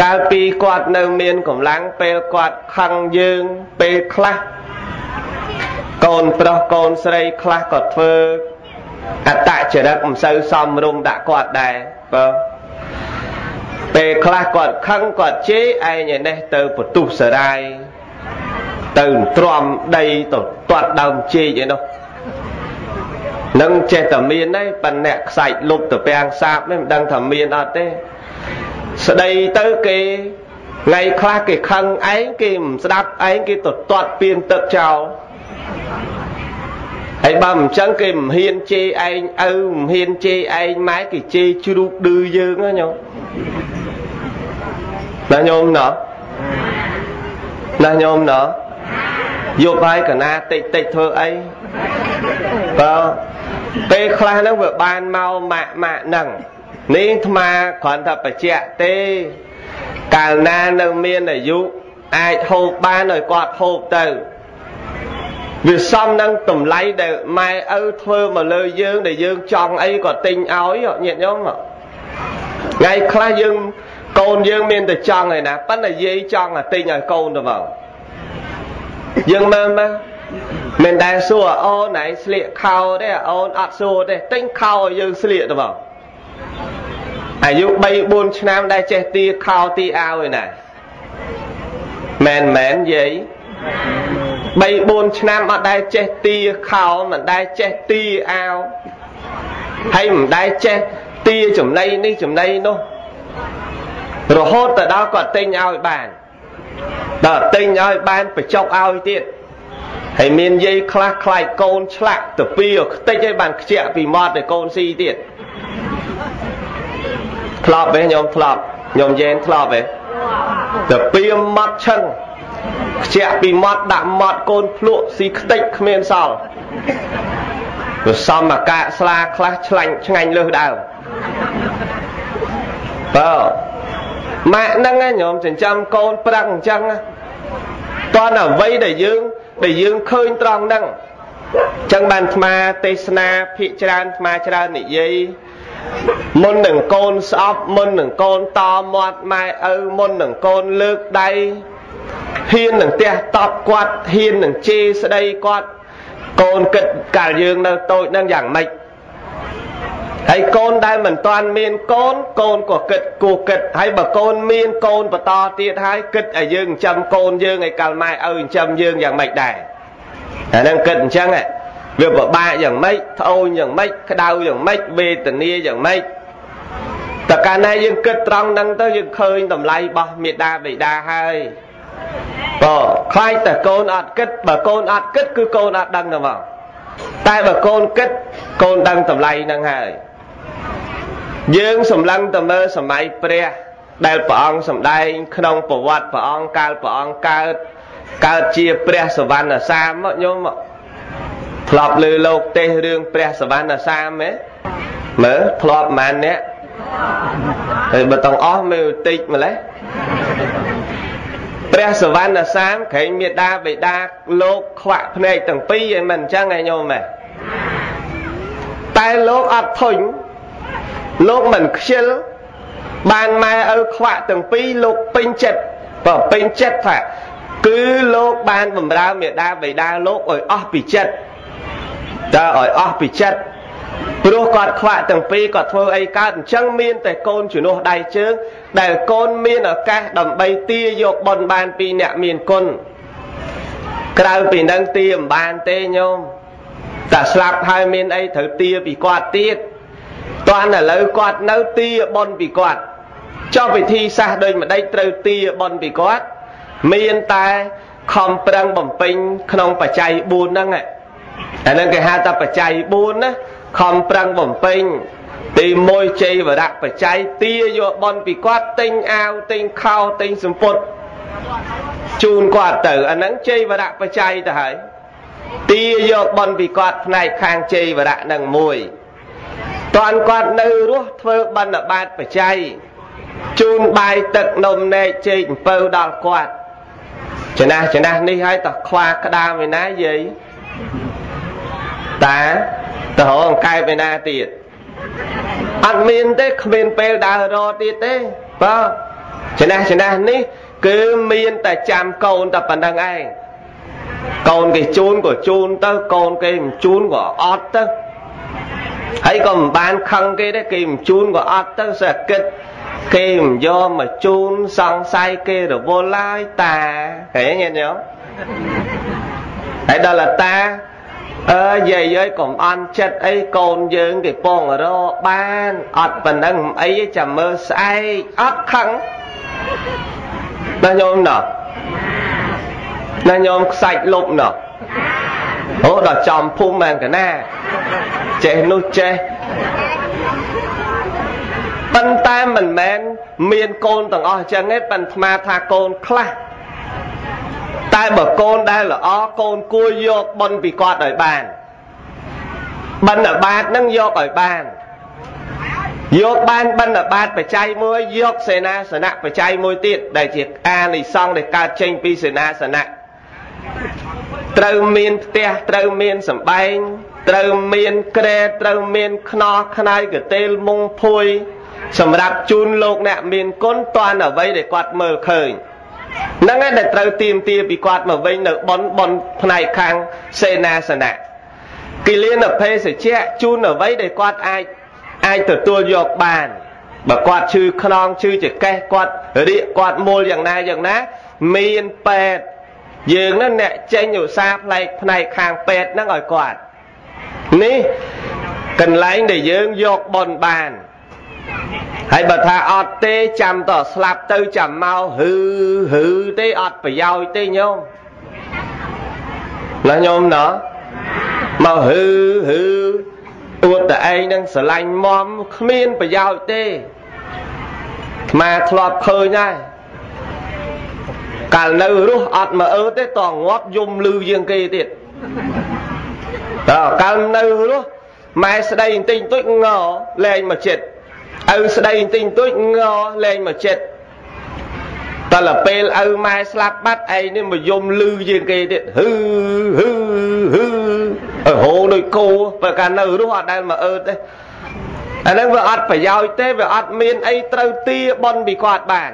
កាលពីគាត់នៅមានកម្លាំងពេលគាត់ខឹងយើងពេលខ្លះកូនប្រុសកូនស្រីខ្លះក៏ធ្វើអតចរិតមិនសូវសមរម្យដាក់គាត់ដែរបើពេលខ្លះគាត់ខឹងគាត់ជេរឯងឯនេះទៅបន្ទុះសរាយទៅទ្រាំដីទៅទាត់ដើមជេកឯនោះនឹងចេះតែមានទេប៉ុន្តែខ្សាច់លុបទៅពាំងសាបនេះមិនដឹងថាមានអត់ទេ ស្ដីទៅគេថ្ងៃខ្លះគេខឹងឯងគេមិនស្ដាប់ឯងគេទៅទាត់ពៀនទឹកចោលហើយបើមិនចឹងគេមិនហ៊ានជេរឯងឪមិនហ៊ានជេរឯងម៉ែគេជេរជ្រូកឌឺយើងណាញោមណាញោមណោះណាញោមណោះយប់ហើយកណាតិចតិចធ្វើអីបើពេលខ្លះហ្នឹងវាបានមកម៉ាក់ម៉ាក់ហ្នឹង នេះអាត្មាគ្រាន់តែបញ្ជាក់ទេកាលណានៅមានអាយុអាចហូបបានឲ្យគាត់ហូបទៅវាសំនឹងតម្លៃដែលម៉ែឪធ្វើមកលើយើងដែលយើងចង់អីក៏ទិញឲ្យញាតិញោមថ្ងៃខ្លះយើងកូនយើងមានតែចង់ឯណាប៉ុន្តែយាយចង់តែទិញឲ្យកូនទៅមកយើងមើលមើលមិនដែលសួរអូនណៃស្លៀកខោទេអូនអត់សួរទេទិញខោឲ្យយើងស្លៀកទៅមក អាយុ3 4ឆ្នាំដែលចេះទីខោទីអាវឯណាមែនមែនយាយ3 4ឆ្នាំអត់ដែលចេះទីខោមិនដែលចេះទីអាវហើយមិនដែលចេះទីចំណៃនេះចំណៃនោះរហូតទៅដល់គាត់ទិញឲ្យបានដល់ទិញឲ្យបានបញ្ចុកឲ្យទៀតហើយមានយាយខ្លះខ្លាចកូនឆ្លាក់ទៅពីខ្ទេចឲ្យបានខ្ជាក់ពីមាត់ឲ្យកូនស៊ីទៀត ធ្លាប់ទេញោមធ្លាប់ញោមយេនធ្លាប់ទេទៅពីមាត់ឆឹងខ្ជាក់ពីមាត់ដាក់មាត់កូនភ្លក់ស៊ីខ្ទេចគ្មានសល់វាសំអាកាស្លាខ្លះឆ្លាញ់ឆ្ងាញ់លើសដើមបើម៉ាក់ហ្នឹងញោមចិញ្ចឹមកូនប្រឹកអញ្ចឹងតើអ្វីដែលយើងដែលយើងឃើញត្រង់ហ្នឹងចឹងបានអាត្មាទេសនាភិកច្រើនអាត្មាច្រើននិយាយ មុននឹងកូនស្អប់មុននឹងកូនតមាត់ម៉ែឪមុននឹងកូនលើកដៃហ៊ាននឹងទះតប់គាត់ហ៊ាននឹងជេរស្ដីគាត់កូនគិតកាលយើងនៅតូចហ្នឹងយ៉ាងម៉េចហើយកូនដែលមិនទាន់មានកូនកូនក៏គិតគូគិតហើយបើកូនមានកូនបន្តទៀតហើយគិតឲ្យយើងចិញ្ចឹមកូនយើងឲ្យកាលម៉ែឲ្យចិញ្ចឹមយើងយ៉ាងម៉េចដែរអាហ្នឹងគិតអញ្ចឹង វាពិបាកយ៉ាងម៉េចត្អូញយ៉ាងម៉េចក្តៅយ៉ាងម៉េចវេទនាយ៉ាងម៉េចតើកាលណាយើងគិតត្រង់ហ្នឹងទៅយើងឃើញតម្លៃរបស់មេដាបិតាហើយបើខ្លាចតែកូនអត់គិតបើកូនអត់គិតគឺកូនអត់ដឹងទៅមកតែបើកូនគិតកូនដឹងតម្លៃហ្នឹងហើយយើងសម្លឹងទៅមើលសម័យព្រះដែលព្រះអង្គសម្ដែងក្នុងប្រវត្តិព្រះអង្គកាលព្រះអង្គកើតកើតជាព្រះសវណ្ណសាមមកញោម ធ្លាប់លើលោកទេសរឿងព្រះសវណ្ណសាមទេមើលធ្លាប់ប៉ុន្មានអ្នកហើយបើទាំងអស់មើលតិចម្លេះព្រះសវណ្ណសាមក្រែងមេដាបេដាលោកខ្វាក់ភ្នែកទាំងពីរឯមិនអញ្ចឹងឯញោមតែលោកអត់ធុញលោកមិនខ្ជិលបានម៉ែឪខ្វាក់ទាំងពីរលោកពេញចិត្តបើពេញចិត្តថាគឺលោកបានបំរើមេដាបេដាលោកឲ្យអស់ពីចិត្ត តើឲ្យអស់ពីចិត្តព្រោះគាត់ខ្វាក់ទាំងពីរគាត់ធ្វើអីកើតអញ្ចឹងមានតែកូនជំនួសដៃជើង ដែលកូនមានឱកាសដើម្បីទាយកបនបានពីអ្នកមានគុណក្រៅពីនឹងទាមិនបានទេញោមតែស្លាប់ហើយមានអីត្រូវទាពីគាត់ទៀតតោះឥឡូវគាត់នៅទាបនពីគាត់ចុះវិធីសាស្ត្រដូចម្ដេចត្រូវទាបនពីគាត់ មានតែខំប្រឹងបំពេញក្នុងបច្ច័យ4ហ្នឹង អាហ្នឹងគេហៅថាបច្ច័យ4ណាខំប្រឹងបំពេញទី1ជ័យវរៈបច្ច័យទាយកបនពីគាត់ទិញអាវទិញខោទិញសម្ពុតជូនគាត់ទៅអាហ្នឹងជ័យវរៈបច្ច័យទៅហើយទាយកបនពីគាត់ផ្នែកខាងជ័យវរៈនឹងមួយតន់គាត់នៅរស់ធ្វើបណ្ឌបាតបច្ច័យជូនបាយទឹកនំនែកចេកអំពៅដល់គាត់ចំណាស់ចំណាស់នេះហើយតខ្វាក្តាមឯណាយាយ តាទៅរកអង្កែបឯណាទៀតអត់មានទេគ្មានពេលដើររកទៀតទេបើចំណាស់ចំណាស់នេះគឺមានតែចាំកូនតែប៉ុណ្្នឹងឯងកូនគេជូនក៏ជូនទៅកូនគេមិនជូនក៏អត់ទៅហើយក៏មិនបានខឹងគេដែរគេមិនជូនក៏អត់ទៅស្អាគិតគេមិនយកមកជូនសង្ស័យគេរវល់ឡើយតាឃើញញាតិញោមហើយដល់តា អើយាយអើយកុំអន់ចិត្តអីកូនយើងគេពងរកបានអត់ប៉ុណ្ណឹងអីចាំមើលស្អែកអត់ខឹងដល់ញោមណោះដល់ញោមខ្សាច់លុបណោះអូដល់ចំភូមិមែនកណាចេះនោះចេះប៉ុន្តែមិនមែនមានកូនទាំងអស់អញ្ចឹងទេប៉ុន្តែអាថាកូនខ្លះ តែបើកូនដែលល្អកូនគួរយកបុណ្យពីគាត់ឲ្យបានបិណ្ឌបាតនឹងយកឲ្យបានយកបានបិណ្ឌបាតបច្ច័យមួយយកសេនាសនៈបច្ច័យមួយទៀតដែលជាអានិសង្ឃដែលកើតចេញពីសេនាសនៈត្រូវមានផ្ទះត្រូវមានសំបែងត្រូវមានក្រែត្រូវមានខ្នោះខ្នើយកតេលមុងភួយសម្រាប់ជូនលោកអ្នកមានគុណតាន់អ្វីដែលគាត់មើលឃើញ ហ្នឹងឯងដែលត្រូវទៀមទាពីគាត់មកវិញនៅបនបនផ្នែកខាងសេនាសនៈគិលានភេសជ្ជៈជូនអ្វីដែលគាត់អាចអាចទទួលយកបានបើគាត់ឈឺខ្នងឈឺចកេះគាត់រៀកគាត់មូលយ៉ាងណាយ៉ាងណា មានពេទ្យយើងនឹងអ្នកចេញឧស្សាហ៍ផ្នែកផ្នែកខាងពេទ្យហ្នឹងឲ្យគាត់នេះកន្លែងដែលយើងយកបនបាន ហើយបើថាអត់ទេចាំតស្លាប់ទៅចាំមកហឺហឺទេអត់ប្រយោជន៍ទេញោមណាញោមណោះមកហឺហឺអួតតែឯងនឹងស្រឡាញ់មមគ្មានប្រយោជន៍ទេអាមាធ្លាប់ឃើញដែរកាលនៅរស់អត់មកអើទេតងាប់យំលឺជាងគេទៀតតើកាលនៅរស់ម៉ែស្ដីបន្តិចបន្តួចងលែងមកចិត្ត ឪស្ដីបន្តិចបន្តួចងលែងមកចិត្តតើពេលឪម៉ែស្លាប់បាត់ឯងនេះមកយំលឺជាងគេទៀតហឺហឺហឺហូដូចគោបើកាលនៅរស់អត់ដែលមកអើទេអាហ្នឹងវាអត់ប្រយោជន៍ទេវាអត់មានអីត្រូវទាបនពីគាត់បាន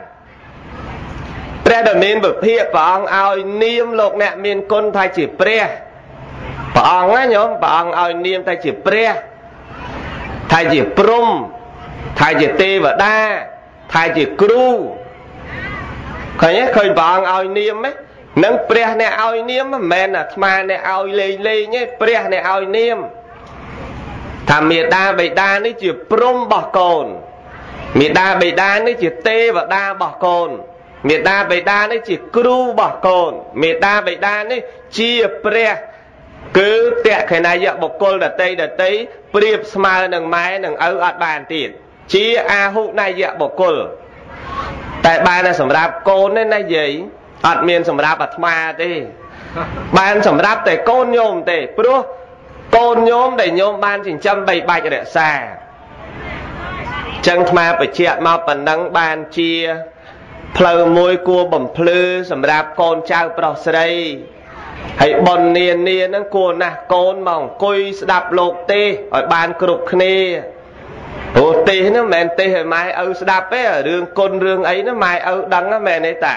ព្រះដែលមានវិភាកព្រះអង្គឲ្យនាមលោកអ្នកមានគុណថាជាព្រះព្រះអង្គណាញោមព្រះអង្គឲ្យនាមថាជាព្រះថាជាព្រំ ថាជាទេវតាថាជាគ្រូឃើញទេឃើញព្រះអង្គឲ្យនាមទេនឹងព្រះអ្នកឲ្យនាមមិនមែនអាត្មាអ្នកឲ្យលេងលេងទេព្រះអ្នកឲ្យនាមថាមេដាបេដានេះជាព្រំរបស់កូនមេដាបេដានេះជាទេវតារបស់កូនមេដាបេដានេះជាគ្រូរបស់កូនមេដាបេដានេះជាព្រះគឺតក្ខណយបុគ្គលដតីដតីប្រៀបស្មើនឹងម៉ែនឹងឪអត់បានទៀត ជាអាហុណយបុគ្គលតែបានតែសម្រាប់កូនទេណាយាយអត់មានសម្រាប់អាត្មាទេបានសម្រាប់តែកូនញោមទេព្រោះកូនញោមដែលញោមបានចិញ្ចឹមបីបាច់រក្សាចឹងអាត្មាបញ្ជាក់មកប៉ុណ្ណឹងបានជាផ្លូវមួយគួរបំភ្លឺសម្រាប់កូនចៅប្រុសស្រីហើយប៉ុននានាហ្នឹងគួរណាស់កូនមកអង្គុយស្ដាប់លោកទេឲ្យបានគ្រប់គ្នា ព្រោះទេសហ្នឹងមិនមែនទេសឲ្យម៉ែឪស្ដាប់ទេរឿងគុណរឿងអីហ្នឹងម៉ែឪដឹងហ្នឹងមែនទេតា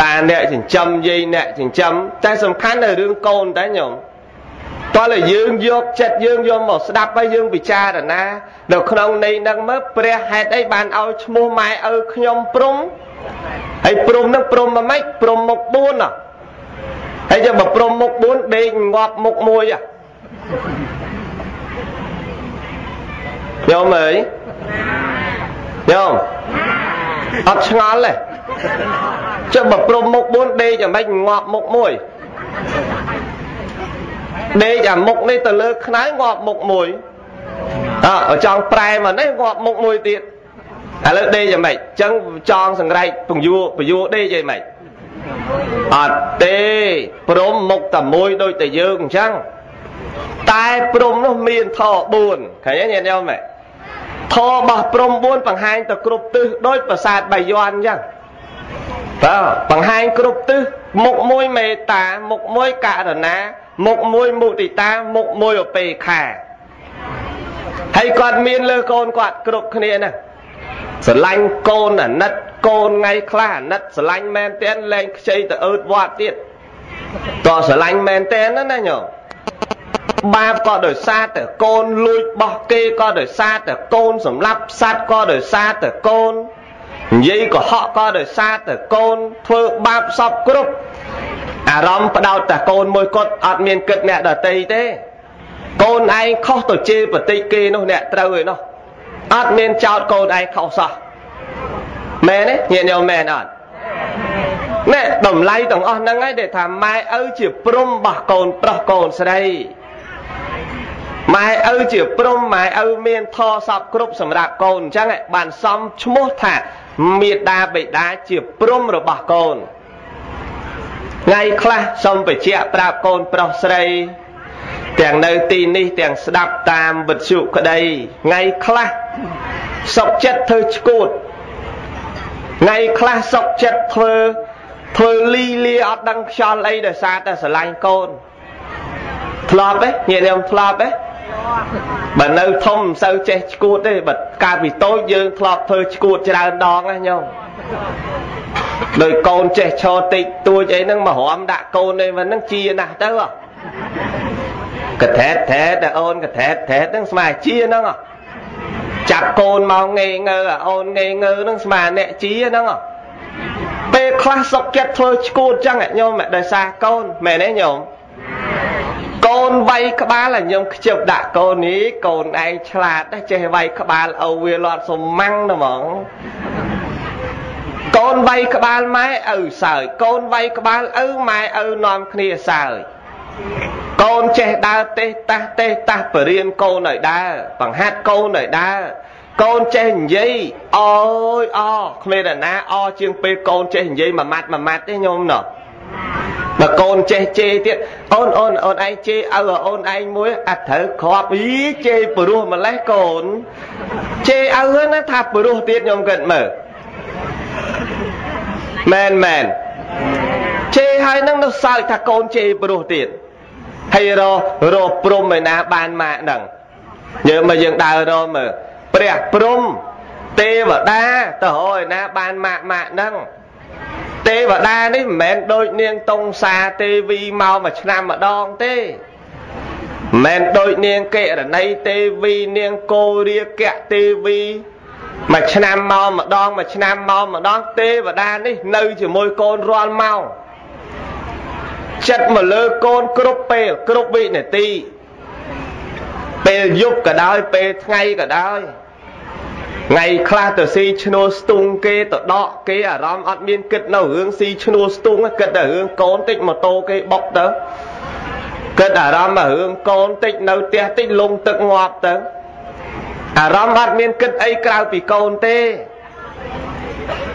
តាអ្នកចិញ្ចឹមយាយអ្នកចិញ្ចឹមតែសំខាន់នៅរឿងកូនតែញោមតើលើយើងយកចិត្តយើងយកមកស្ដាប់ហើយយើងពិចារណានៅក្នុងន័យហ្នឹងមើលព្រះហេតុអីបានឲ្យឈ្មោះម៉ែឪខ្ញុំព្រំហើយព្រំហ្នឹងព្រំមកម៉េចព្រំមុខ4ហ៎ហើយចាំបើព្រំមុខ4ដេកងាប់មុខ1ហ៎ ញោមអើយញោមអត់ឆ្ងល់ទេចុះបើព្រំមុខ4ដេកយ៉ាងម៉េចងាប់មុខ1ដេកអាមុខនេះទៅលើខ្នើយងាប់មុខមួយអើចង់ប្រែមកនេះងាប់មុខមួយទៀតឥឡូវដេកយ៉ាងម៉េចអញ្ចឹងចង់សង្រែកពង្យួរពង្យួរដេកយ៉ាងម៉េចអត់ទេព្រំមុខតែមួយដូចតែយើងអញ្ចឹង តែព្រំនោះមានធ4ឃើញទេញាតិញោមធរបស់ព្រំ4បង្ហាញទៅគ្រប់ទិសដូចប្រាសាទបាយ័នអញ្ចឹងតើបង្ហាញគ្រប់ទិសមុខមួយមេត្តាមុខមួយករណា មុខមួយមុទិតាមុខមួយឧបេក្ខាហើយគាត់មានលើកូនគាត់គ្រប់គ្នាណាស្រឡាញ់កូនអាណិតកូនថ្ងៃខ្លះអាណិតស្រឡាញ់មែនតែនលែងខ្ចីទៅអឺតវត្តទៀតតស្រឡាញ់មែនតែនណាញោម បាបក៏ដោយសារតែកូនលួចបោះគេក៏ដោយសារតែកូនសម្លាប់សត្វក៏ដោយសារតែកូននិយាយកុហកក៏ដោយសារតែកូនធ្វើបាបសពគ្រប់អារម្មណ៍ផ្ដោតតែកូនមួយគត់អត់មានគិតអ្នកដតីទេ កូនឯងខុសទៅជេរបតិគេនោះអ្នកត្រូវឯនោះអត់មានចោតកូនឯងខុសសោះមែនទេញាតិញោមមែនអត់ណែតម្លៃទាំងអស់ហ្នឹងឯងដែលថាម៉ែឪជាព្រំរបស់កូនប្រុសកូនស្រី ម៉ែឪជាព្រំម៉ែឪមានធរសពគ្រប់សម្រាប់កូនអញ្ចឹងបានសំឈ្មោះថាមេដាបេដាជាព្រំរបស់កូនថ្ងៃខ្លះសូមបញ្ជាក់ប្រាប់កូនប្រុសស្រីទាំងនៅទីនេះទាំងស្ដាប់តាមវិទ្យុក្តីថ្ងៃខ្លះសុកចិត្តធ្វើឈួតថ្ងៃខ្លះសុកចិត្តធ្វើធ្វើលីលាអត់ដឹងខ្យល់អីដោយសារតែស្រឡាញ់កូនធ្លាប់ទេញាតិញោមធ្លាប់ទេ បើនៅធំមិនសូវចេះឈួតទេបើកាលពីតូចយើងធ្លាប់ធ្វើឈួតច្រើនដងណាញោមដោយកូនចេះឈរតិចតួចអីហ្នឹងមករំដាក់កូនឯមិនហ្នឹងជាណាស់ទៅកថែតថែតអូនកថែតថែតហ្នឹងស្មើជាហ្នឹងចាប់កូនមកងេងើអូនងេងើហ្នឹងស្មើអ្នកជាហ្នឹងពេលខ្លះសុកចិត្តធ្វើឈួតចឹងញោមដោយសារកូនមែនទេញោមកូ នវាយក្បាលឲ្យខ្ញុំខ្ជិបដាក់កូននេះកូនឯងឆ្លាតណាចេះវាយក្បាលអូវាលាត់សុម៉ាំងណាហ្មងកូនវាយក្បាលម៉ែឪសើចកូនវាយក្បាលឪម៉ែឪនាំគ្នាសើចកូនចេះដើរទេតាស់ទេតាស់បរៀនកូនឲ្យដើរបង្ហាត់កូនឲ្យដើរកូនចេះនិយាយអូយអគ្មានណាអជាងពេលកូនចេះនិយាយមួយម៉ាត់មួយម៉ាត់ទេញោមណោះ បើកូនចេះជេរទៀតអូនអូនអូនឯងជេរឪអូនឯងមួយអត់ត្រូវគ្រាប់អីជេរព្រោះម្លេះកូនជេរឪណាថាព្រោះទៀតខ្ញុំគិតមើលមែនមែនជេរហើយនឹងនៅសើចថាកូនជេរព្រោះទៀតហើយររព្រំឯណាបានម៉ាក់ហ្នឹងយើងមកយើងដើររមើលព្រះព្រំទេវតាទៅរកឯណាបានម៉ាក់ម៉ាក់ហ្នឹង ទេវតានេះមិនមែនដូចនាងតុងសាទេវីមកមួយឆ្នាំម្ដងទេមិនមែនដូចនាងកិរណីទេវីនាងកោរាគៈទេវីមួយឆ្នាំមកម្ដងមួយឆ្នាំមកម្ដងទេវតានេះនៅជាមួយកូនរាល់ម៉ោងចិត្តមកលើកូនគ្រប់ពេលគ្រប់វិនាទីពេលយប់ក៏ដោយពេលថ្ងៃក៏ដោយ ថ្ងៃខ្លះទៅស៊ីឈ្នួលស្ទុងគេទៅដកគេអារម្មណ៍អត់មានគិតនៅរឿងស៊ីឈ្នួលស្ទុងគិតតែរឿងកូនតិចម៉ូតូគេបុកទៅគិតអារម្មណ៍មករឿងកូនតិចនៅផ្ទះតិចលងទឹកងាប់ទៅអារម្មណ៍អត់មានគិតអីក្រៅពីកូនទេ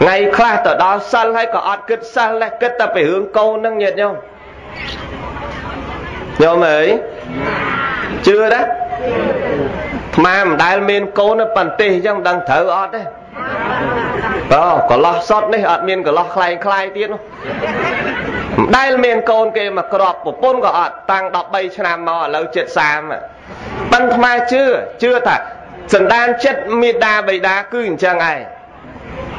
ថ្ងៃខ្លះទៅដល់សិលហើយក៏អត់គិតសិលដែរគិតតែពីរឿងកូនហ្នឹងញាតិញោមញោមអើយជឿដែរថ្មមិនដែលមានកូនប៉ុន្តែអញ្ចឹងមិនដឹងត្រូវអត់ទេអូកន្លោះសតនេះអត់មានកន្លោះខ្លែងខ្លាយទៀតនោះមិនដែលមានកូនគេមកក្របប្រពន្ធក៏អត់តាំង13ឆ្នាំមកឥឡូវចិត្ត30ប៉ិនថ្មជឿជឿថាសន្តានចិត្តមេដាបៃតាគឺអញ្ចឹងឯង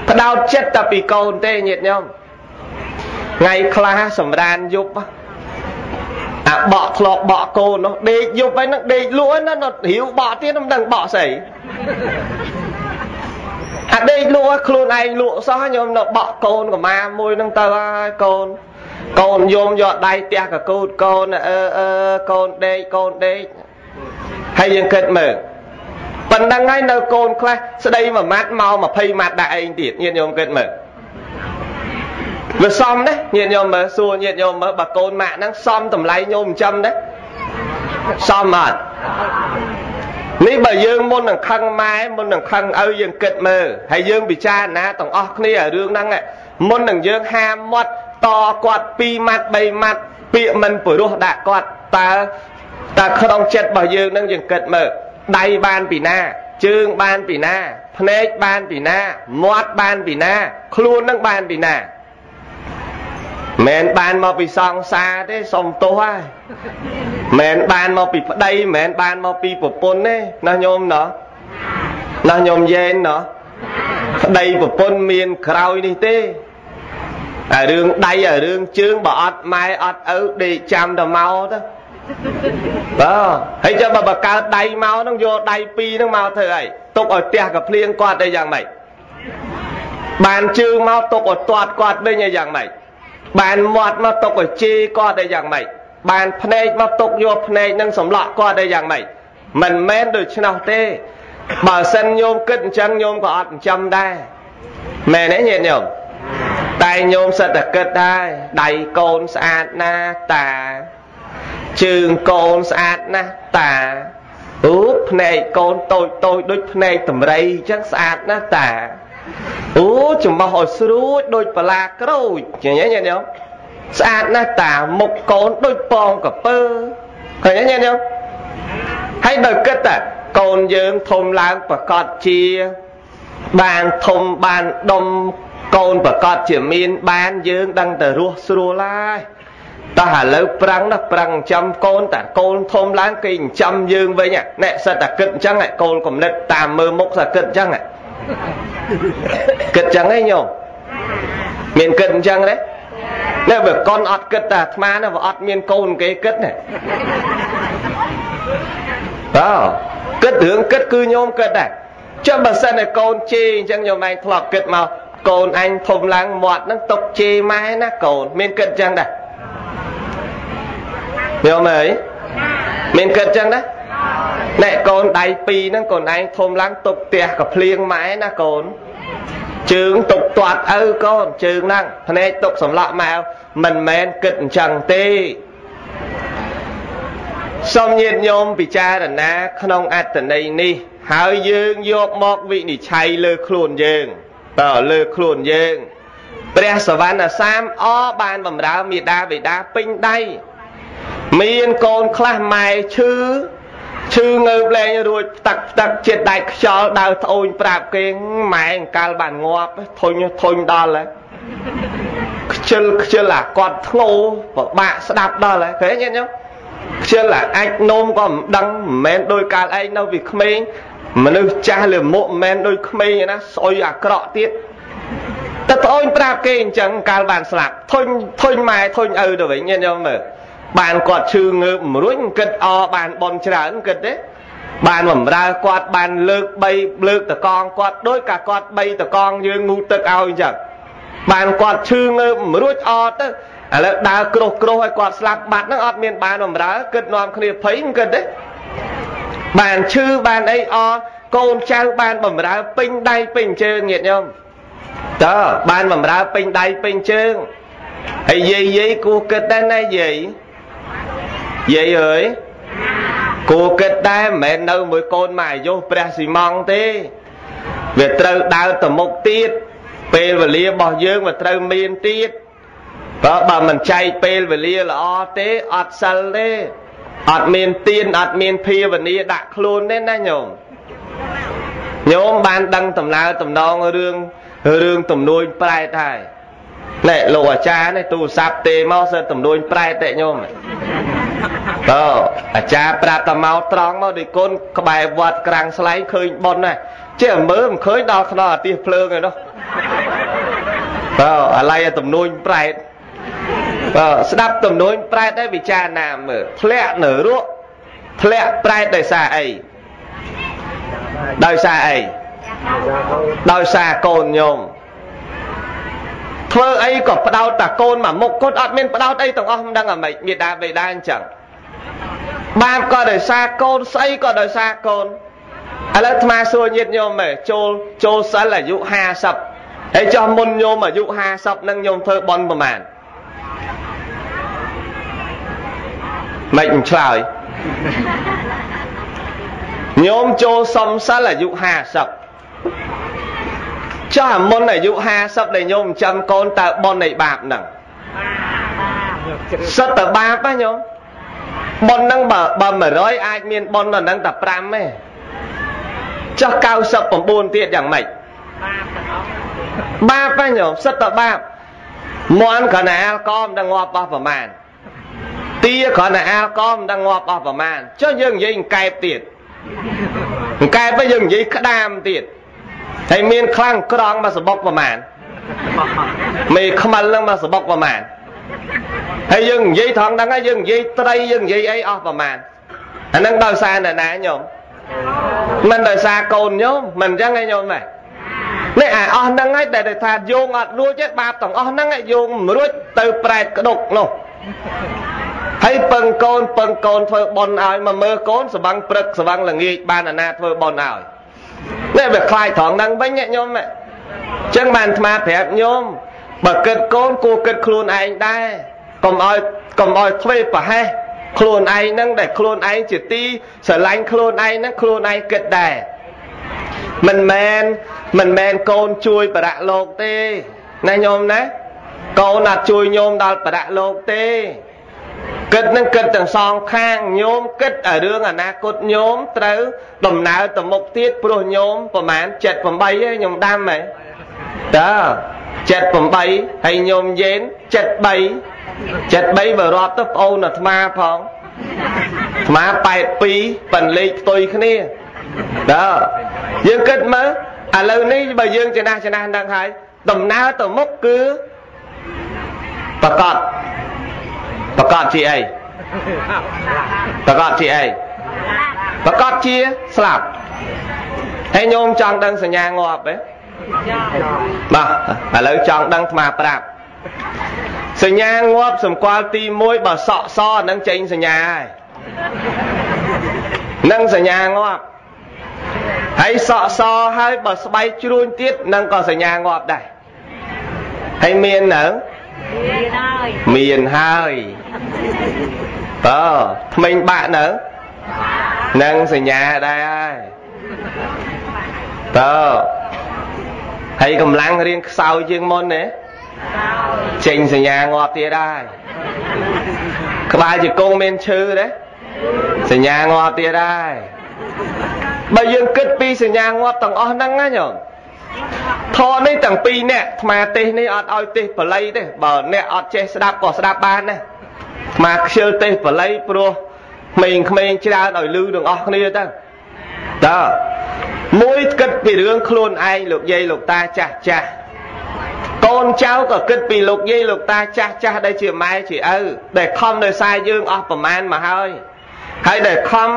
ផ្ដោតចិត្តតែពីកូនទេញាតិញោមថ្ងៃខ្លះសម្រានយប់ អាបកធ្លាប់បកកូននោះដេកយប់ហើយនឹងដេកលក់ណានៅរាវបកទៀតមិនដឹងបកស្អីអាដេកលក់ខ្លួនឯងលក់សោះខ្ញុំនៅបកកូនកម៉ាមួយនឹងទៅហើយកូនកូនយមយកដៃផ្ទះកកូតកូនអឺអឺកូនដេកកូនដេកហើយយើងគិតមើលប៉ុណ្ណឹងហើយនៅកូនខ្លះស្ដីមួយម៉ាត់មក20ម៉ាត់ដាក់ឯងទៀតញាតិញោមគិតមើល វាសមណាញាតិញោមមើលសួរញាតិញោមមើលបើកូនម៉ាក់ហ្នឹងសមតម្លៃញោមចិញ្ចឹមណាសមអត់នេះបើយើងមុននឹងខឹងម៉ែមុននឹងខឹងឪយើងគិតមើលហើយយើងពិចារណាទាំងអស់គ្នារឿងហ្នឹងមុននឹងយើងហាមមាត់តគាត់2ម៉ាត់3ម៉ាត់ពាក្យមិនព្រោះដាក់គាត់តើតើក្នុងចិត្តរបស់យើងនឹងយើងគិតមើលដៃបានពីណាជើងបានពីណាភ្នែកបានពីណាមាត់បានពីណាខ្លួននឹងបានពីណា មិនបានមកពីសង្សារទេសុំទោសហើយមិនបានមកពីប្តីមិនបានមកពីប្រពន្ធទេណាញោមណោះណាញោមយេនណោះប្តីប្រពន្ធមានក្រោយនេះទេអារឿងដៃអារឿងជើងបើអត់ម៉ែអត់ឪដេកចាំតែមកទៅបាទហើយចាំបើបកើតដៃមកហ្នឹងយកដៃពីរហ្នឹងមកធ្វើអីទុកឲ្យផ្ទះកាភ្លៀងគាត់ទៅយ៉ាងម៉េចបានជើងមកទុកឲ្យទាត់គាត់វិញឲ្យយ៉ាងម៉េច បានមាត់មកទុកឲ្យជេរគាត់ឲ្យយ៉ាងម៉េចបានភ្នែកមកទុកយកភ្នែកនឹងសម្លក់គាត់ឲ្យយ៉ាងម៉េចមិនមែនដូច្នោះទេបើសិនញោមគិតអញ្ចឹងញោមក៏អត់ចិញ្ចឹមដែរមែនទេញាតិញោមតែញោមសិតតែគិតដែរដៃកូនស្អាតណាស់តាជើងកូនស្អាតណាស់តាអូភ្នែកកូនតូចតូចដូចភ្នែកតម្រៃអញ្ចឹងស្អាតណាស់តា អូចំបោះឲ្យស្រួចដូចបលាក្រូចចឹងញ៉ែញ៉ែស្អាតណាស់តាមុខកូនដូចពងកពើឃើញញ៉ែញ៉ែហើយដល់គិតតាកូនយើងធំឡើងប្រកាសជា បានធំបានដុំកូនប្រកាសជាមានបានយើងដឹងតែរស់ស្រួលហើយតោះឥឡូវប្រឹងណាប្រឹងចាំកូនតាកូនធំឡើងគេចិញ្ចឹមយើងវិញណែសិតតែគិតអញ្ចឹងកូនកំណិតតាមមើលមុខសិតគិតអញ្ចឹង គិតអញ្ចឹងឯងញោមមានគិតអញ្ចឹងទេនៅបើកូនអត់គិតតែអាត្មាណាវាអត់មានកូនគេគិតណាបាទគិតរឿងគិតគឺញោមគិតដែរចុះបើសិនតែកូនជេរអញ្ចឹងញោមឯងធ្លាប់គិតមកកូនអញធំឡើងមាត់ហ្នឹងຕົកជេរម៉ែណាកូនមានគិតអញ្ចឹងដែរញោមអើយមានគិតអញ្ចឹងដែរ ណែកូនដៃពីរហ្នឹងកូនឯងធំឡើងຕົកផ្ទះកាភ្លៀងម៉ែណាកូនជើងទុកទាត់ឪកូនជើងហ្នឹងភ្នែកទុកសម្លក់ម៉ែមិនមែនគិតអញ្ចឹងទេសូមញាតិញោមពិចារណាក្នុងអត្តន័យនេះ ហើយយើងយកមកវិនិច្ឆ័យលើខ្លួនយើងតើលើខ្លួនយើងព្រះសវណ្ណសាមអបានបំរើមេដាបេដាពេញដៃមានកូនខ្លះម៉ែឈឺ ឈឺងើបលែងរួចទឹកទឹកជាតិដែកខ្យល់ដើរត្អូញប្រាប់គេម៉ែអង្កលបានងាប់ធុញធុញដល់ហើយខ្ជិលខ្ជិលអាគាត់ធ្ងោពិបាកស្ដាប់ដល់ហើយឃើញទេញោមខ្ជិលអាអាចនោមក៏មិនដឹងមិនមែនដោយកាលឯងនៅវាក្មេងមនុស្សចាស់លមុខមិនមែនដូចក្មេងណាស្អុយអាក្រក់ទៀតតែត្អូញប្រាប់គេអញ្ចឹងកាលបានស្លាប់ធុញធុញម៉ែធុញឪទៅវិញញញោមមើល បានគាត់ឈឺងើបរួចគិតអបានបនច្រើនគិតទេបានបំរើគាត់បានលើក3លើកតកងគាត់ដោយកាគាត់3តកងយើងងូទឹកឲ្យអញ្ចឹងបានគាត់ឈឺងើបរួចអទៅឥឡូវដើរក្រោះក្រោះឲ្យគាត់ស្លាប់បាត់ហ្នឹងអត់មានបានបំរើគិតនាំគ្នាភ័យគិតទេបានឈឺបានអីអកូនចៅបានបំរើពេញដៃពេញជើងញាតិញោមតើបានបំរើពេញដៃពេញជើងហើយយាយយាយគួរគិតដែរណាយាយ យាយអើយគួរគិតដែរមិនមែននៅមួយកូនមកអាយុព្រះស៊ីម៉ង់ទេវាត្រូវដើរទៅមុខទៀតពេលវេលារបស់យើងវាត្រូវមានទៀតបើបើមិនចែកពេលវេលាល្អទេអត់សិលទេអត់មានទៀនអត់មានភាវនាដាក់ខ្លួនទេណាញោមញោមបានដឹងដំណើរតំណងរឿងរឿងទំនួញប្រែតហើយណែលោកអាចារ្យនេះទូរស័ព្ទទេមកសិតទំនួញប្រែតទេញោម តើអាចារ្យប្រាប់តែមកត្រង់មកដូចគុណក្បែរវត្តក្រាំងស្លែងឃើញប៉ុនណាចេះមើលមិនឃើញដល់ខ្នល់អាទិះភ្លើងឯនោះតើអាឡ័យទំនួញប្រែតបើស្ដាប់ទំនួញប្រែតឲ្យពិចារណាមើលធ្លាក់នៅរក់ធ្លាក់ប្រែតដោយសារអីដោយសារអីដោយសារកូនញោមធ្វើអីក៏ផ្ដោតតែកូនមួយមុខគាត់អត់មានផ្ដោតអីទាំងអស់មិនដឹងអាម៉េចមេដាបេដាអញ្ចឹង បាបក៏ដោយសារកូនស្អីក៏ដោយសារកូនឥឡូវអាត្មាសួរញាតិញោមមើលចូលចូលសិលអាយុ50ហើយចោះមុនញោមអាយុ50នឹងញោមធ្វើបន់ប្រមាណមិនមិនឆ្លើយញោមចូលសំសិលអាយុ50ចាស់មុនអាយុ50ដែលញោមចិញ្ចឹមកូនតើបននៃបាបហ្នឹងសិតតបាបណាញោម បនហ្នឹងបើបើ100អាចមានបនដល់ហ្នឹងតែ5ទេចុះ99ទៀតយ៉ាងម៉េចបាបណាញោមសិតតបាបមន់គ្រាន់តែអាល់កុលមិនដឹងងាប់អស់ប្រមាណទាគ្រាន់តែអាល់កុលមិនដឹងងាប់អស់ប្រមាណចុះយើងនិយាយកែបទៀតកែបទៅយើងនិយាយក្តាមទៀតហើយមានខ្លាំងក្រងមកសបុកប្រមាណមេខ្មៅនឹងមកសបុកប្រមាណ ហើយយើងនិយាយថងហ្នឹងហើយយើងនិយាយត្រីយើងនិយាយអីអស់ប្រមាណអាហ្នឹងដោយសារអ្នកណាញោមមិនដោយសារកូនញោមមិនអញ្ចឹងឯងញោមម៉ែនេះអាអស់ហ្នឹងហើយដែលថាយោងអត់រួចទេបាបទាំងអស់ហ្នឹងយោងមិនរួចទៅប្រែតក្តុកនោះហើយពឹងកូនពឹងកូនធ្វើបន់ឲ្យមកមើលកូនសបាំងព្រឹកសបាំងល្ងាចបានអាណាធ្វើបន់ឲ្យនេះវាខ្លាយត្រង់ហ្នឹងវិញញោមអញ្ចឹងបានអាត្មាប្រាប់ញោមបើគិតកូនគួរគិតខ្លួនឯងដែរ កុំឲ្យកុំឲ្យធ្វេប្រហែសខ្លួនឯងហ្នឹងដែលខ្លួនឯងជាទីស្រឡាញ់ខ្លួនឯងហ្នឹងខ្លួនឯងគិតដែរមិនមែនមិនមែនកូនជួយបរៈលោកទេណាញោមណាកូនអត់ជួយញោមដល់បរៈលោកទេគិតនឹងគិតទាំងសងខាងញោមគិតឲ្យរឿងអនាគតញោមត្រូវដំណើរទៅមុខទៀតព្រោះញោមប្រហែល7 8ឯងញោមដាំហ៎តើ78ហើយញោមយេន73 73បើរាប់ទៅប្អូនអាត្មាផងអាត្មា82ប៉ិនលេខផ្ទុយគ្នាតើយើងគិតមើលឥឡូវនេះបើយើងចំណាស់ចំណាស់ហ្នឹងហើយដំណើរទៅមុខគឺប្រកាសប្រកាសជាអីប្រកាសជាអីប្រកាសជាស្លាប់ហើយញោមចង់ដឹងសញ្ញាងាប់ទេបាទឥឡូវចង់ដឹងអាត្មាប្រាប់ សញ្ញាងាប់សម្គាល់ទី1បើសក់សនឹងចេញសញ្ញាហើយនឹងសញ្ញាងាប់ហើយសក់សហើយបើស្បែកជ្រួញទៀតនឹងក៏សញ្ញាងាប់ដែរហើយមាននៅមានហើយមានហើយអើថ្មិញបាក់នៅនឹងសញ្ញាដែរហើយតើហើយកម្លាំងរៀងខ្សោយជាងមុនទេ ចេញសញ្ញាងាប់ទៀតហើយក្បាលជង្គង់មានឈឺទេសញ្ញាងាប់ទៀតហើយបើយើងគិតពីសញ្ញាងាប់ទាំងអស់ហ្នឹងណាញោមធរនេះទាំងពីរអ្នកអាត្មាទេសនេះអត់ឲ្យទេសបល័យទេបើអ្នកអត់ចេះស្ដាប់ក៏ស្ដាប់បានដែរអាត្មាខ្ជិលទេសបល័យព្រោះក្មេងៗច្រើនឲ្យលឺទាំងអស់គ្នាទៅតើមួយគិតពីរឿងខ្លួនឯងលោកយាយលោកតាចាស់ចាស់ កូនចៅក៏គិតពីលោកយាយលោកតាចាស់ចាស់ដែលជាម៉ែជាឪដែលខំដោយសារយើងអស់ប្រមាណមកហើយហើយដែលខំ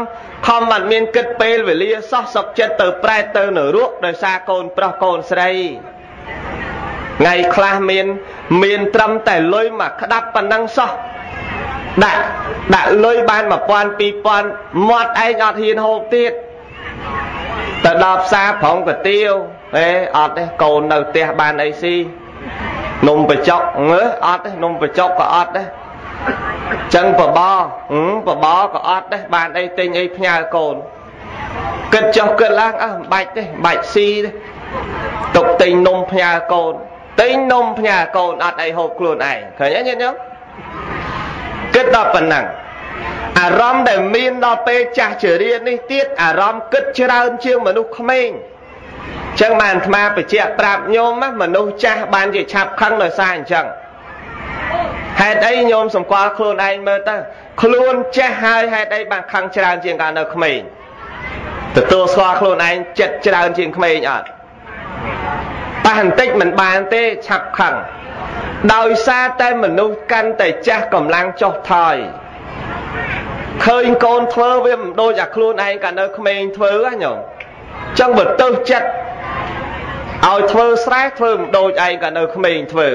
ខំមិនមានគិតពេលវេលាសោះសុកចិត្តទៅប្រែទៅនរកដោយសារកូនប្រុសកូនស្រីថ្ងៃខ្លះមាន មានត្រឹមតែលុយមកក្តាប់ប៉ុណ្ណឹងសោះដាក់ដាក់លុយបាន1000 2000មាត់ឯងអត់ហ៊ានហូបទៀតទៅដល់ផ្សារប្រងកាទៀវអេអត់ទេកូននៅផ្ទះបានអីស៊ី នំបច្ចុកងើអត់ទេនំបច្ចុកក៏អត់ដែរចឹងបបបបក៏អត់ដែរបានអីទិញអីផ្ញើកូនគិតចុះគិតឡើងអើមិនបាច់ទេមិនបាច់ស៊ីទេទុកទិញនំផ្ញើកូនទិញនំផ្ញើកូនអត់អីហូបខ្លួនឯងឃើញទេញាតិញោមគិតដល់ប៉ុណ្ណឹងអារម្មណ៍ដែលមានដល់ពេលចាស់ជរានេះទៀតអារម្មណ៍គិតច្រើនជាងមនុស្សក្មេង ចឹងបានអាត្មាបញ្ជាក់ប្រាប់ញោមមនុស្សចាស់បានជាឆាប់ខឹងដោយសារអញ្ចឹងហេតុអីញោមសម្គាល់ខ្លួនឯងមើលទៅខ្លួនចេះហើយហេតុអីបានខឹងច្រើនជាងកាលនៅក្មេងទទួលស្គាល់ខ្លួនឯងចិត្តច្រើនជាងក្មេងអត់ប៉ះបន្តិចមិនបានទេឆាប់ខឹងដោយសារតែមនុស្សកាន់តែចាស់កម្លាំងចុះថយឃើញកូនធ្វើវាមិនដូចអាខ្លួនឯងកាលនៅក្មេងធ្វើហ៎ញោមចឹងបើទៅចិត្ត ឲ្យធ្វើស្រែធ្វើមិនដូចឯងក៏នៅក្មេងធ្វើ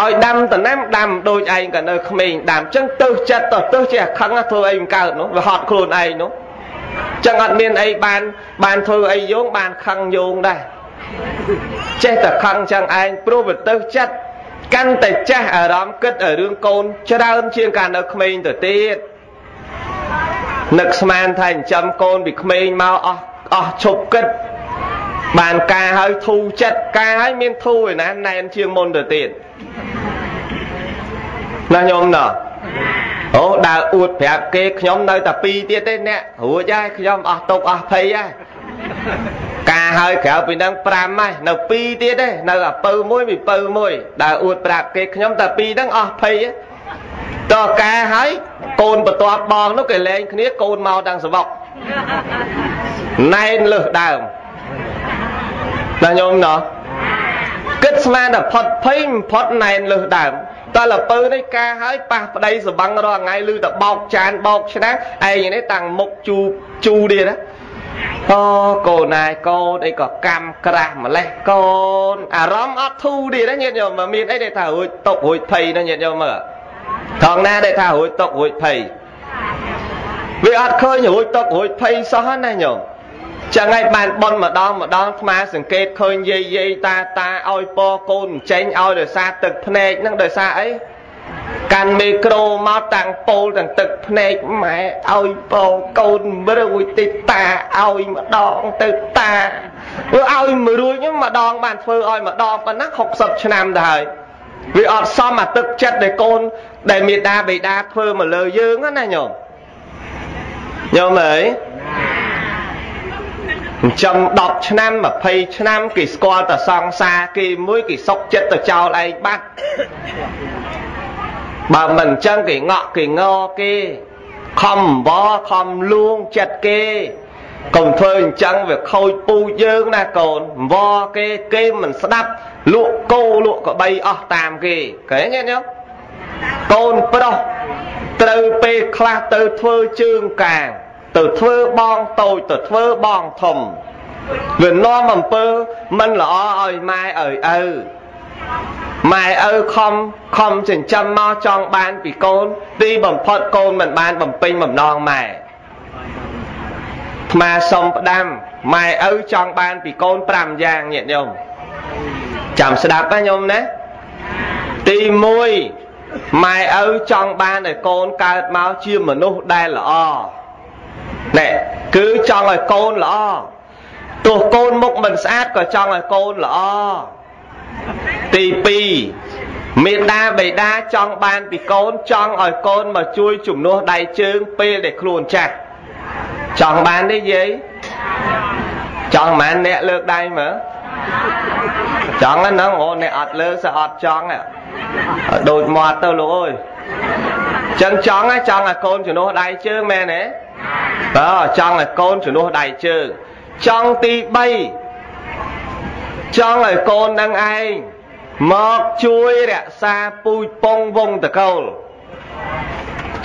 ឲ្យដាំតំណាំដាំដូចឯងក៏នៅក្មេងដាំចឹងទៅចិត្តទៅទៅជាខឹងធ្វើអីមិនកើតនោះវាហត់ខ្លួនឯងនោះចឹងអត់មានអីបានបានធ្វើអីយោងបានខឹងយោងដែរចេះតែខឹងចឹងឯងព្រោះវាទៅចិត្តកាន់តែចាស់អារម្មណ៍គិតឲ្យរឿងកូនច្រើនជាងការនៅក្មេងទៅទៀតនឹកស្មានថាចិញ្ចឹមកូនពីក្មេងមកអស់អស់ឈប់គិត បានការហើយធូរចិត្តការហើយមានធូរឯណាណែនជាងមុនទៅទៀតណាញោមណោះអូដើរអួតប្រាប់គេខ្ញុំនៅតែពីរទៀតទេអ្នករួចហើយខ្ញុំអស់ទុកអស់ភ័យហើយការហើយក្រៅពីនឹង5ហើយនៅ2ទៀតទេនៅអាពៅមួយពីពៅមួយដើរអួតប្រាប់គេខ្ញុំតែ2ហ្នឹងអស់ភ័យតើការហើយកូនបន្ទាប់បងនោះគេលែងគ្នាកូនមកទាំងសបុកណែនលើសដើម ណាញោមណោះគិតស្មានតែផុតភ័យផុតណែនលើសដើមតើលពៅនេះការហើយប៉ះប្តីសបាំងរាល់ថ្ងៃឮតែបោកចានបោកឆ្នាំងឯងនេះតាំងមុខជូជូទៀតណាអូកូនណែកូនអីក៏កម្មក្រាស់ម្លេះកូនអារម្មណ៍អត់ធូរទៀតណាញាតិញោមមានអីដែលថារួចຕົករួចភ័យណាញាតិញោមមើលថងណាដែលថារួចຕົករួចភ័យវាអត់ឃើញរួចຕົករួចភ័យសោះណាញោម ចឹងហើយបានបនម្ដងម្ដងថ្មសង្កេតឃើញយាយយាយតាតាឲ្យពកូនចេញឲ្យដោយសារទឹកភ្នែកហ្នឹងដោយសារអីកាន់មីក្រូមកតាំងពោលទាំងទឹកភ្នែកម៉ែឲ្យពកូនរួយតិចតាឲ្យម្ដងទៅតាវាឲ្យមួយរួយម្ដងបានធ្វើឲ្យម្ដងប៉ុណ្ណា60ឆ្នាំទៅហើយវាអត់សមអាទឹកចិត្តដែលកូនដែលមេដាបេដាធ្វើមកលើយើងណាញោមញោមអើយ ចិញ្ចឹម10ឆ្នាំ20ឆ្នាំគេស្គាល់តែសង្សារគេមួយគេសុកចិត្តទៅចោលឯងបាត់បើមិនអញ្ចឹងគេងក់គេងគេខំបខំលួងចិត្តគេកុំធ្វើអញ្ចឹងវាខូចពូជយើងណាកូនវគេគេមិនស្ដាប់លក់គោលក់ក្បីអស់តាមគេកែញ៉េញកូនប្រុសត្រូវពេលខ្លះទៅធ្វើជើងកាង ទៅធ្វើបងតូចទៅធ្វើបងធំវានាំអំពើមិនល្អឲ្យម៉ែឲ្យឪម៉ែឪខំខំចិញ្ចឹមមកចង់បានពីកូន ទីបំផុតកូនមិនបានបំពេញបំណងម៉ែថ្មសុំផ្ដាំម៉ែឪចង់បានពីកូន5យ៉ាងញាតិញោមចាំស្ដាប់ណាញោមណាទី1ម៉ែឪចង់បានឲ្យកូនកើតមកជាមនុស្សដែលល្អ ណែគឺចង់ឲ្យកូនល្អទោះកូនមុខមិនស្អាតក៏ចង់ឲ្យកូនល្អទី2មេដាបេដាចង់បានពីកូនចង់ឲ្យកូនមកជួយជំនួសដៃជើងពេលដែលខ្លួនចាស់ចង់បានទេយាយចង់មិនអ្នកលើកដៃមើលចង់ហ្នឹងអូអ្នកអត់លើសើអត់ចង់ដូចមាត់ទៅលោកអើយចឹងចង់ចង់ឲ្យកូនជំនួសដៃជើងមែនទេ បើចង់ឲ្យកូនជំនួសដៃជើងចង់ទី3ចង់ឲ្យកូននឹងឯងមកជួយរក្សាពូជពងវងតកូល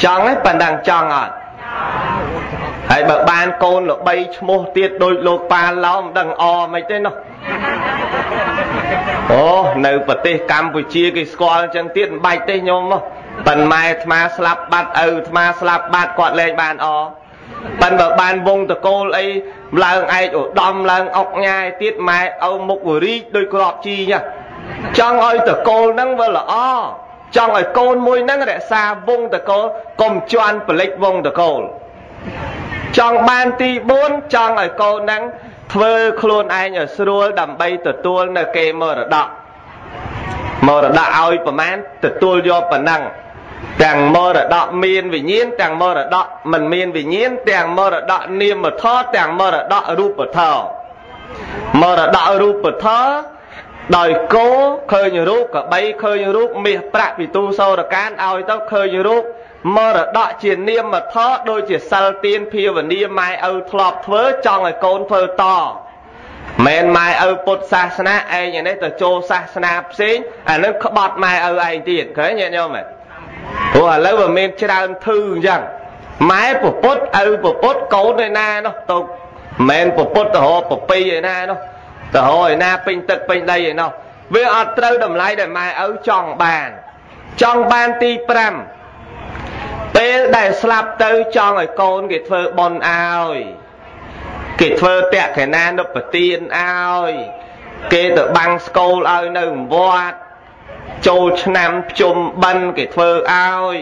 ចង់ទេប៉ណ្ណឹងចង់អត់ហើយបើបានកូនល្បីឈ្មោះទៀតដូចលោកប៉ាឡោមដឹងអមិនទេនោះអូនៅប្រទេសកម្ពុជាគេស្គាល់អញ្ចឹងទៀតមិនបាច់ទេញោមប៉ិនម៉ែអាត្មាស្លាប់បាត់ឪអាត្មាស្លាប់បាត់គាត់លែងបានអ ប៉ិនបើបានវងតកូលអីឡើងឯកឧត្តមឡើងអុកញ៉ាយទៀតម៉ែឪមុខវរីកដោយក្របជីញ៉ាចង់ឲ្យតកូលហ្នឹងវាល្អចង់ឲ្យកូនមួយហ្នឹងរក្សាវងតកូលកុំជន់ប្លេចវងតកូលចង់បានទី4ចង់ឲ្យកូនហ្នឹងធ្វើខ្លួនឯងឲ្យស្រួលដើម្បីទទួលនៅគេមរតកមរតកឲ្យប្រមាណទទួលយកប៉ុណ្ណឹង ទាំងមរតកមានវិញ្ញាណទាំងមរតកមិនមានវិញ្ញាណទាំងមរតកនាមធម៌ទាំងមរតករូបធម៌មរតករូបធម៌ដោយគោឃើញរូបកបីឃើញរូបមាសប្រាក់ពិទូសោរកានឲ្យទៅឃើញរូបមរតកជានាមធម៌ដូចជាសិលទានភាវនាម៉ែឪធ្លាប់ធ្វើចង់ឲ្យកូនធ្វើតមែនម៉ែឪពុទ្ធសាសនាឯងនេះទៅចូលសាសនាផ្សេងអានឹងក្បត់ម៉ែឪឯងទៀតឃើញញាតិញោម ព្រោះឥឡូវវាមានច្រើនធឺអញ្ចឹងម៉ែពុទ្ធឪពុទ្ធកូនឯណានោះទៅមែនពុទ្ធទៅរកប្រពីឯណានោះទៅរកឯណាពេញទឹកពេញដីឯនោះវាអត់ត្រូវតម្លៃដែលម៉ែឪចង់បាន ចង់បានទី5ពេលដែលស្លាប់ទៅចង់ឲ្យកូនគេធ្វើបន់ឲ្យគេធ្វើតក្កណានុបទានឲ្យគេទៅបាំងស្គូលឲ្យនៅវត្ត ចូលឆ្នាំភ្ជុំបិណ្ឌគេធ្វើឲ្យ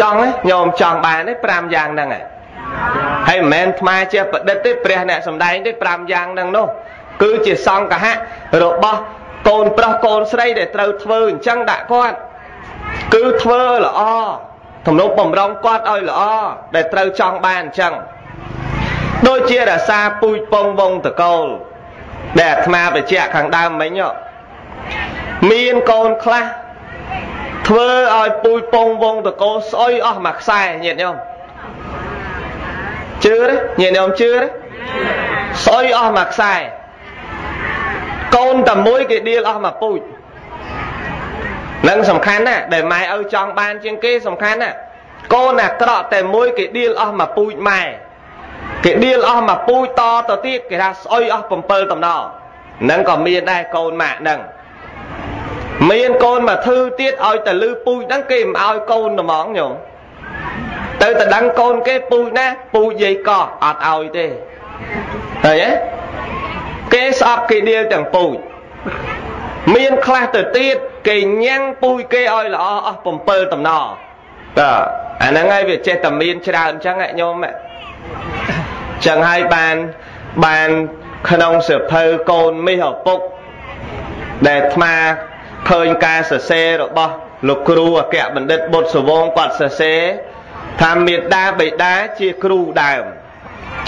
ចង់ទេញោមចង់បានទេ5យ៉ាងហ្នឹងហើយមិនមែនថ្មជាប្រឌិតទេព្រះអ្នកសំដែងទេ5យ៉ាងហ្នឹងនោះគឺជាសង្កហៈរបស់កូនប្រុសកូនស្រីដែលត្រូវធ្វើអញ្ចឹងដាក់គាត់គឺធ្វើល្អទំនុកបំរុងគាត់ឲ្យល្អដែលត្រូវចង់បានអញ្ចឹងដូចជារសាពូជពងវងតកូលដែលអាត្មាបញ្ជាក់ខាងដើមមិញ មានកូនខ្លះធ្វើឲ្យពូជពងវងតកូលស្អុយអស់មួយខ្សែញាតិញោមជឿទេញាតិញោមជឿទេស្អុយអស់មួយខ្សែកូនតែមួយគេដៀលអស់មកពូជនឹងសំខាន់ណាស់ដែលម៉ែឪចង់បានជាងគេសំខាន់ណាស់កូនអាក្រក់តែមួយគេដៀលអស់មកពូជម៉ែគេដៀលអស់មកពូជតទៅទៀតគេថាស្អុយអស់7តំណនឹងក៏មានដែរកូនម៉ាក់ហ្នឹង មានកូនមកធឺទៀតឲ្យតែលឺពូជហ្នឹងគេមិនឲ្យកូនហ្មងញោមទៅតែដឹងកូនគេពូជណាពូជយាយកោះអត់ឲ្យទេឃើញទេគេស្អប់គេដៀលទាំងពូជមានខ្លះទៅទៀតគេញ៉ាំងពូជគេឲ្យល្អអស់7តំណបាទអាហ្នឹងហើយវាចេះតែមានច្រើនអញ្ចឹងញោមចឹងហើយបានបានក្នុងសភៅកូនមិសឪពុកដែលអាត្មា ឃើញការសរសេររបស់លោកគ្រូអគ្គបណ្ឌិតបុត្រសវងគាត់សរសេរថាមេដាបេដាជាគ្រូដើម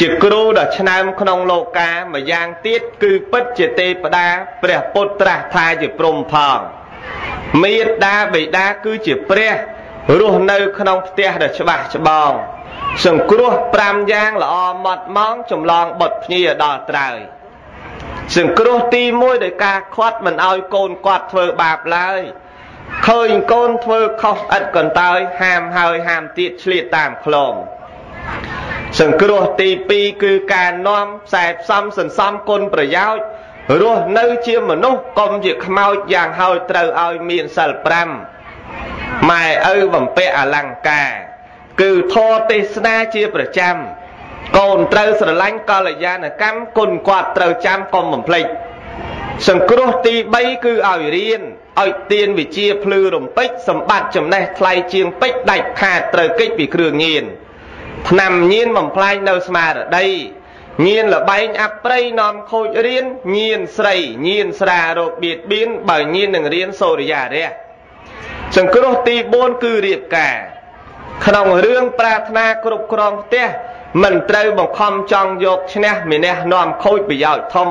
ជាគ្រូដ៏ឆ្នើមក្នុងលោកាម្យ៉ាងទៀតគឺពិតជាទេវតាព្រះពុទ្ធត្រាស់ថាជាព្រំផងមេដាបេដាគឺជាព្រះរស់នៅក្នុងផ្ទះដ៏ច្បាស់ច្បងសង្គ្រោះ5យ៉ាងល្អម៉ត់ម៉ងចម្លងបុតភ្ញាដល់ត្រើយ សង្គ្រោះទី1ដោយការខាត់មិនឲ្យកូនគាត់ធ្វើបាបឡើយឃើញកូនធ្វើខុសឥតកន្តើយហាមហើយហាមទៀតឆ្លៀតតាមខ្លងសង្គ្រោះទី2គឺការនាំខ្សែផ្សំសន្សំគុណប្រយោជន៍រស់នៅជាមនុស្សកុំជាខ្មោចយ៉ាងហើយត្រូវឲ្យមានសិល5ម៉ែឪបំពាក់អលង្ការ គឺធម៌ទេសនាជាប្រចាំ កូនត្រូវស្រឡាញ់កល្យាណកម្មគុណគាត់ត្រូវចាំកុំបំភ្លេចសង្គ្រោះទី3គឺឲ្យរៀនឲ្យទៀនវិជាភ្លឺរំពេចសម្បត្តិចំណេះថ្លៃជាងពេជ្រដាច់ខាតត្រូវកិច្ចពីគ្រឿងញៀនឆ្នាំញៀនបំផ្លាញនៅស្មារតីញៀនលបែងអាប់ប្រៃនាំខូចរៀនញៀនស្រីញៀនស្រារោគបៀតបៀនបើញៀននឹងរៀនសូរិយារះសង្គ្រោះទី4គឺរៀបការក្នុងរឿងប្រាថ្នាគ្រប់គ្រងផ្ទះ មិនត្រូវបង្ខំចង់យកឈ្នះមានះនាំខូចប្រយោជន៍ធំ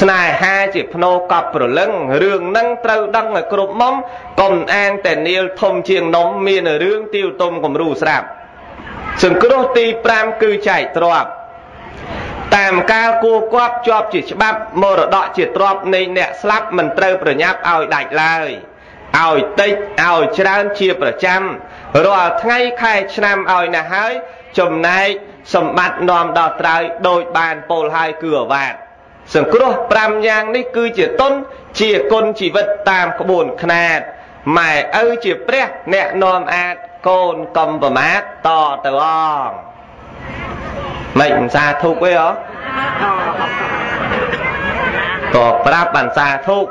ស្នេហាជាភ្នោកប់ប្រលឹងរឿងនឹងត្រូវដឹងឲ្យគ្រប់មុំកុំអាងតែនាលធំជាងនំមានរឿងទាវទុំគំរូស្រាប់សង្គ្រោះទី5គឺចែកទ្រព្យតាមការគួគប់ជាប់ជាច្បាប់មរតកជាទ្រព្យនៃអ្នកស្លាប់មិនត្រូវប្រញាប់ឲ្យដាច់ឡើយឲ្យតិចឲ្យច្រើនជាប្រចាំ រាល់ថ្ងៃខែឆ្នាំឲ្យណាស់ហើយចំណែកសម្បត្តិនាំដល់ត្រើយដូចបានពោលហើយគឺអវាទសង្គ្រោះ5យ៉ាងនេះគឺជាទុនជាគុណជីវិតតាមក្បួនខ្នាតម៉ែឪជាព្រះអ្នកនាំអាចកូនកំប្រមាទតទៅអងមិនសាធុកទេហ៎ក៏ប្រាប់បានសាធុក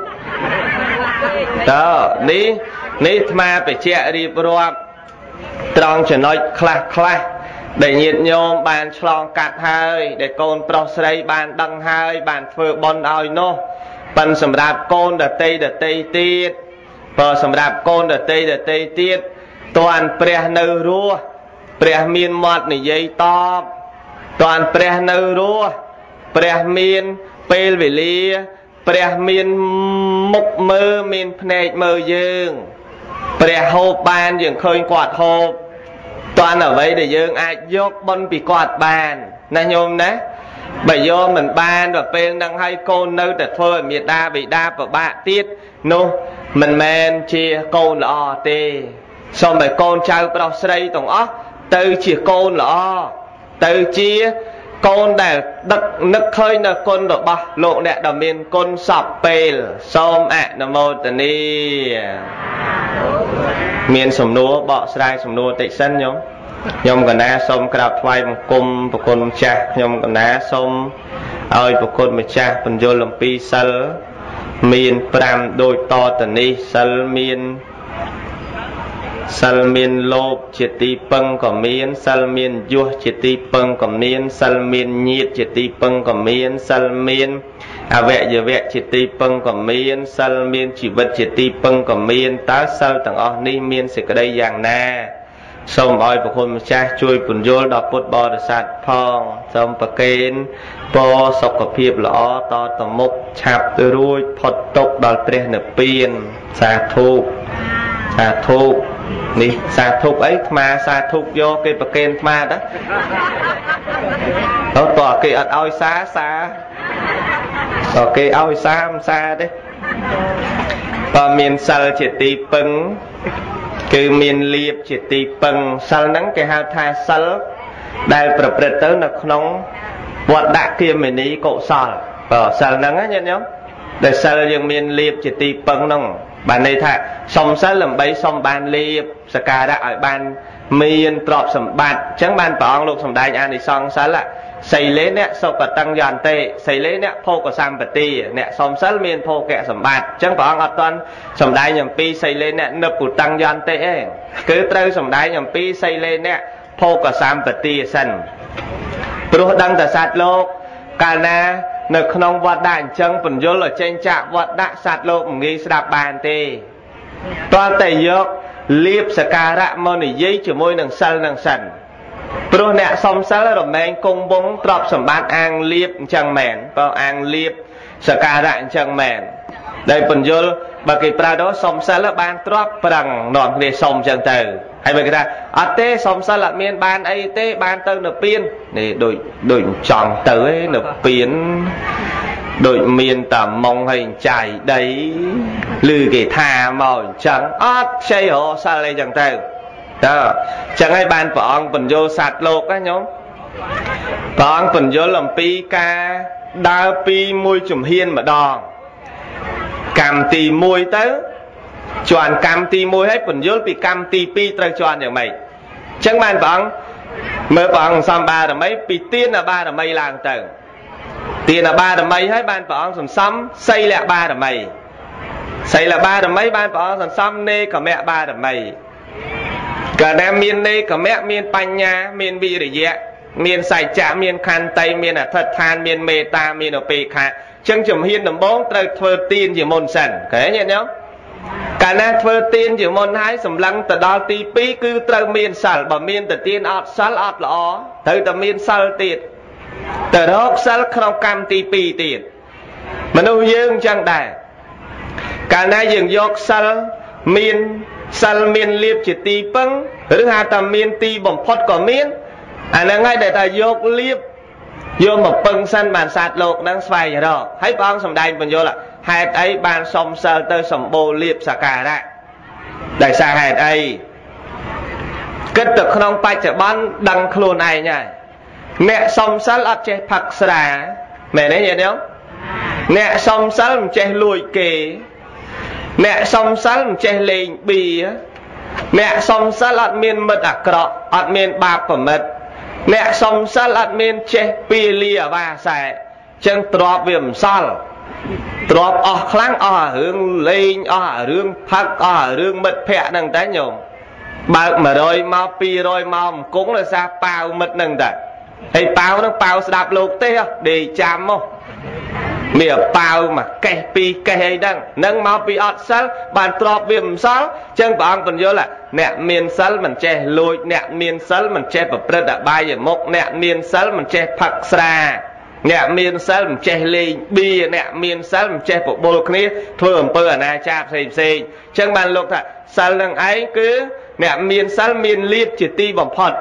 តើនេះនេះអាត្មាបច្ចៈរៀបរាប់ ត្រង់ចំណុចខ្លះខ្លះដែលញាតិញោមបានឆ្លងកាត់ហើយ ដែលកូនប្រុសស្រីបានដឹងហើយ បានធ្វើបន់ឲ្យនោះប៉ិនសម្រាប់កូនដតីដតីទៀតបើសម្រាប់កូនដតីដតីទៀតតាន់ព្រះនៅរស់ព្រះមានមាត់និយាយតបតាន់ព្រះនៅរស់ព្រះមានពេលវេលា ព្រះមានមុខមើលមានភ្នែកមើលយើង ព្រះហូបបានយើងឃើញគាត់ហូបតាន់អ្វីដែលយើងអាចយកបនពីគាត់បានណាញោមណាបើយកមិនបានដល់ពេលហ្នឹងហើយកូននៅតែធ្វើឲ្យមេដាបិតាពិបាកទៀតនោះមិនមែនជាកូនល្អទេសូមឲ្យកូនចៅប្រុសស្រីទាំងអស់ទៅជាកូនល្អទៅជាកូនដែលដឹកនឹកឃើញនៅគុណរបស់លោកអ្នកដ៏មានគុណសពពេលសូមអនុមោទនី មានសំណួរបកស្រាយសំណួរតិចសិនញោមខ្ញុំកណាសូមក្រាបថ្វាយបង្គំប្រគុណម្ចាស់ខ្ញុំកណាសូមឲ្យប្រគុណម្ចាស់បញ្យលអំពីសិលមាន5ដូចតទៅនេះសិលមានសិលមានលោភជាទីពឹងក៏មានសិលមានយសជាទីពឹងក៏មានសិលមានញាតជាទីពឹងក៏មានសិលមាន អវយវៈជាទីពឹងក៏មានសិលមានជីវិតជាទីពឹងក៏មានតើសិលទាំងអស់នេះមានសេចក្តីយ៉ាងណាសូមឲ្យប្រគុណម្ចាស់ជួយពន្យល់ដល់ពុទ្ធបរិស័ទផងសូមប្រគេនពរសុខភាពល្អតទៅមុខឆាប់រួចផុតទុកដល់ព្រះនិព្វានសាធុសាធុនេះសាធុអីអាត្មាសាធុយកគេប្រគេនអាត្មាតាទៅតើគេអត់ឲ្យសាសា ក៏គេឲ្យសាមសាទេបើមានសិលជាទីពឹងគឺមានលៀបជាទីពឹងសិលហ្នឹងគេហៅថាសិលដែលប្រព្រឹត្តទៅនៅក្នុងវត្តគិមនីកុសលបើសិលហ្នឹងណាញាតិញោមដែលសិលយើងមានលៀបជាទីពឹងហ្នឹងបានន័យថាសុំសិលដើម្បីសុំបានលៀបសការៈឲ្យបានមានទ្រព្យសម្បត្តិអញ្ចឹងបានព្រះអង្គលោកសម្ដែងអានិសង្សសិល សីលេអ្នកសុកតੰយន្តេសីលេអ្នកភោគសម្បទាអ្នកសំសិលមានភោគៈសម្បត្តិអញ្ចឹងព្រះអង្គអត់ទាន់សម្ដែងអំពីសីលេអ្នកនិពុតੰយន្តេទេគឺត្រូវសម្ដែងអំពីសីលេអ្នកភោគសម្បទាសិនព្រោះដឹងតែសត្វលោកកាលណានៅក្នុងវត្តដាក់អញ្ចឹងពន្យល់ឲ្យចេញចាក់វត្តដាក់សត្វលោកមិនងាយស្ដាប់បានទេតើតែយកលៀបសការៈមកនិយាយជាមួយនឹងសិលនឹងសិន ព្រោះអ្នកសំសិលរមែងគង់វងទ្រពសម្បត្តិអាងលៀបអញ្ចឹងមែនបើអាងលៀបសការៈអញ្ចឹងមែនដែលពន្យល់បើគេប្រើទៅសុំសិលបានទ្របប្រឹងនាំគ្នាសុំអញ្ចឹងទៅហើយបើគេថាអត់ទេសុំសិលអត់មានបានអីទេបានទៅនៅពៀននេះដូចដូចចង់ទៅឯនៅពៀនដូចមានតាម៉ងហើយចាយដីឬគេថាមកអញ្ចឹងអត់ខ្ចីរសិលអីចឹងទៅ តើចឹងហើយបានព្រះអង្គបញ្យល់សត្វលោកណាញោមព្រះអង្គបញ្យល់អំពីការដើរពីមួយជំហានម្ដងកម្មទី1ទៅជាន់កម្មទី1ហើយបញ្យល់ពីកម្មទី2ត្រូវជាន់យ៉ាងម៉េចអញ្ចឹងបានព្រះអង្គមើលព្រះអង្គសំបារមីពីទានបារមីឡើងទៅទានបារមីហើយបានព្រះអង្គសន្សំសីលបារមីសីលបារមីបានព្រះអង្គសន្សំនេកមៈបារមី កាលណាមាននេកមៈមានបញ្ញា មានវិរិយៈមានសច្ចៈមានខន្តីមានអធិដ្ឋាន មានមេត្តាមានឧបេក្ខាចឹងជំហានដំបូងត្រូវធ្វើទានជាមុនសិនឃើញទេញោមកាលណាធ្វើទានជាមុនហើយសម្លឹងទៅដល់ទី2គឺត្រូវមានសិលបើមានតែទានអត់សិលអត់ល្អត្រូវតែមានសិលទៀតទៅរកសិលក្នុងកម្មទី2ទៀតមនុស្សយើងចឹងដែរកាលណាយើងយកសិលមាន សិលមានលៀបជាទីពឹងឬហៅថាមានទីបំផុតក៏មានអាហ្នឹងហើយដែលថាយកលៀបយកមកពឹងសិនបានសាទលោកហ្នឹងស្វែងរកហើយព្រះអង្គសម្ដែងបញ្យល់ហេតុអីបានសុំសិលទៅសម្បូរលៀបសការៈដោយសារហេតុអីគិតទៅក្នុងបច្ចុប្បន្នដឹងខ្លួនឯងហើយអ្នកសុំសិលអត់ចេះផឹកស្រាមែនទេញាតិញោមអ្នកសុំសិលមិនចេះលួចគេ អ្នកសំសិលមិនចេះលេងបៀអ្នកសំសិលអត់មានមិត្តអាក្រក់អត់មានបាបប្រមិតអ្នកសំសិលអត់មានចេះពីលាអាវាសែចឹងទ្របវាមិនសល់ទ្របអស់ខ្លាំងអស់អារឿងលេងអស់អារឿងផឹកអស់អារឿងមិត្តភ័ក្ដិហ្នឹងតែញោមបើក100មក200មកអង្គង់ដោយសារប៉ាវមិត្តហ្នឹងតែហើយប៉ាវហ្នឹងប៉ាវស្ដាប់លោកទេដេកចាំមក មានប៉ាវមកកេះពីរកេះអីហ្នឹងនឹងមកពីអត់សិលបានទ្របវាមិនសល់ចឹងព្រះអង្គបញ្យល់អ្នកមានសិលមិនចេះលួចអ្នកមានសិលមិនចេះប្រព្រឹត្តអបាយមុខអ្នកមានសិលមិនចេះផឹកស្រាអ្នកមានសិលមិនចេះលេងបៀអ្នកមានសិលមិនចេះបបុលគ្នាធ្វើអំពើអនាចារផ្សេងផ្សេងចឹងបានលោកថាសិលនឹងឯងគឺអ្នកមានសិលមានលៀបជាទីបំផុត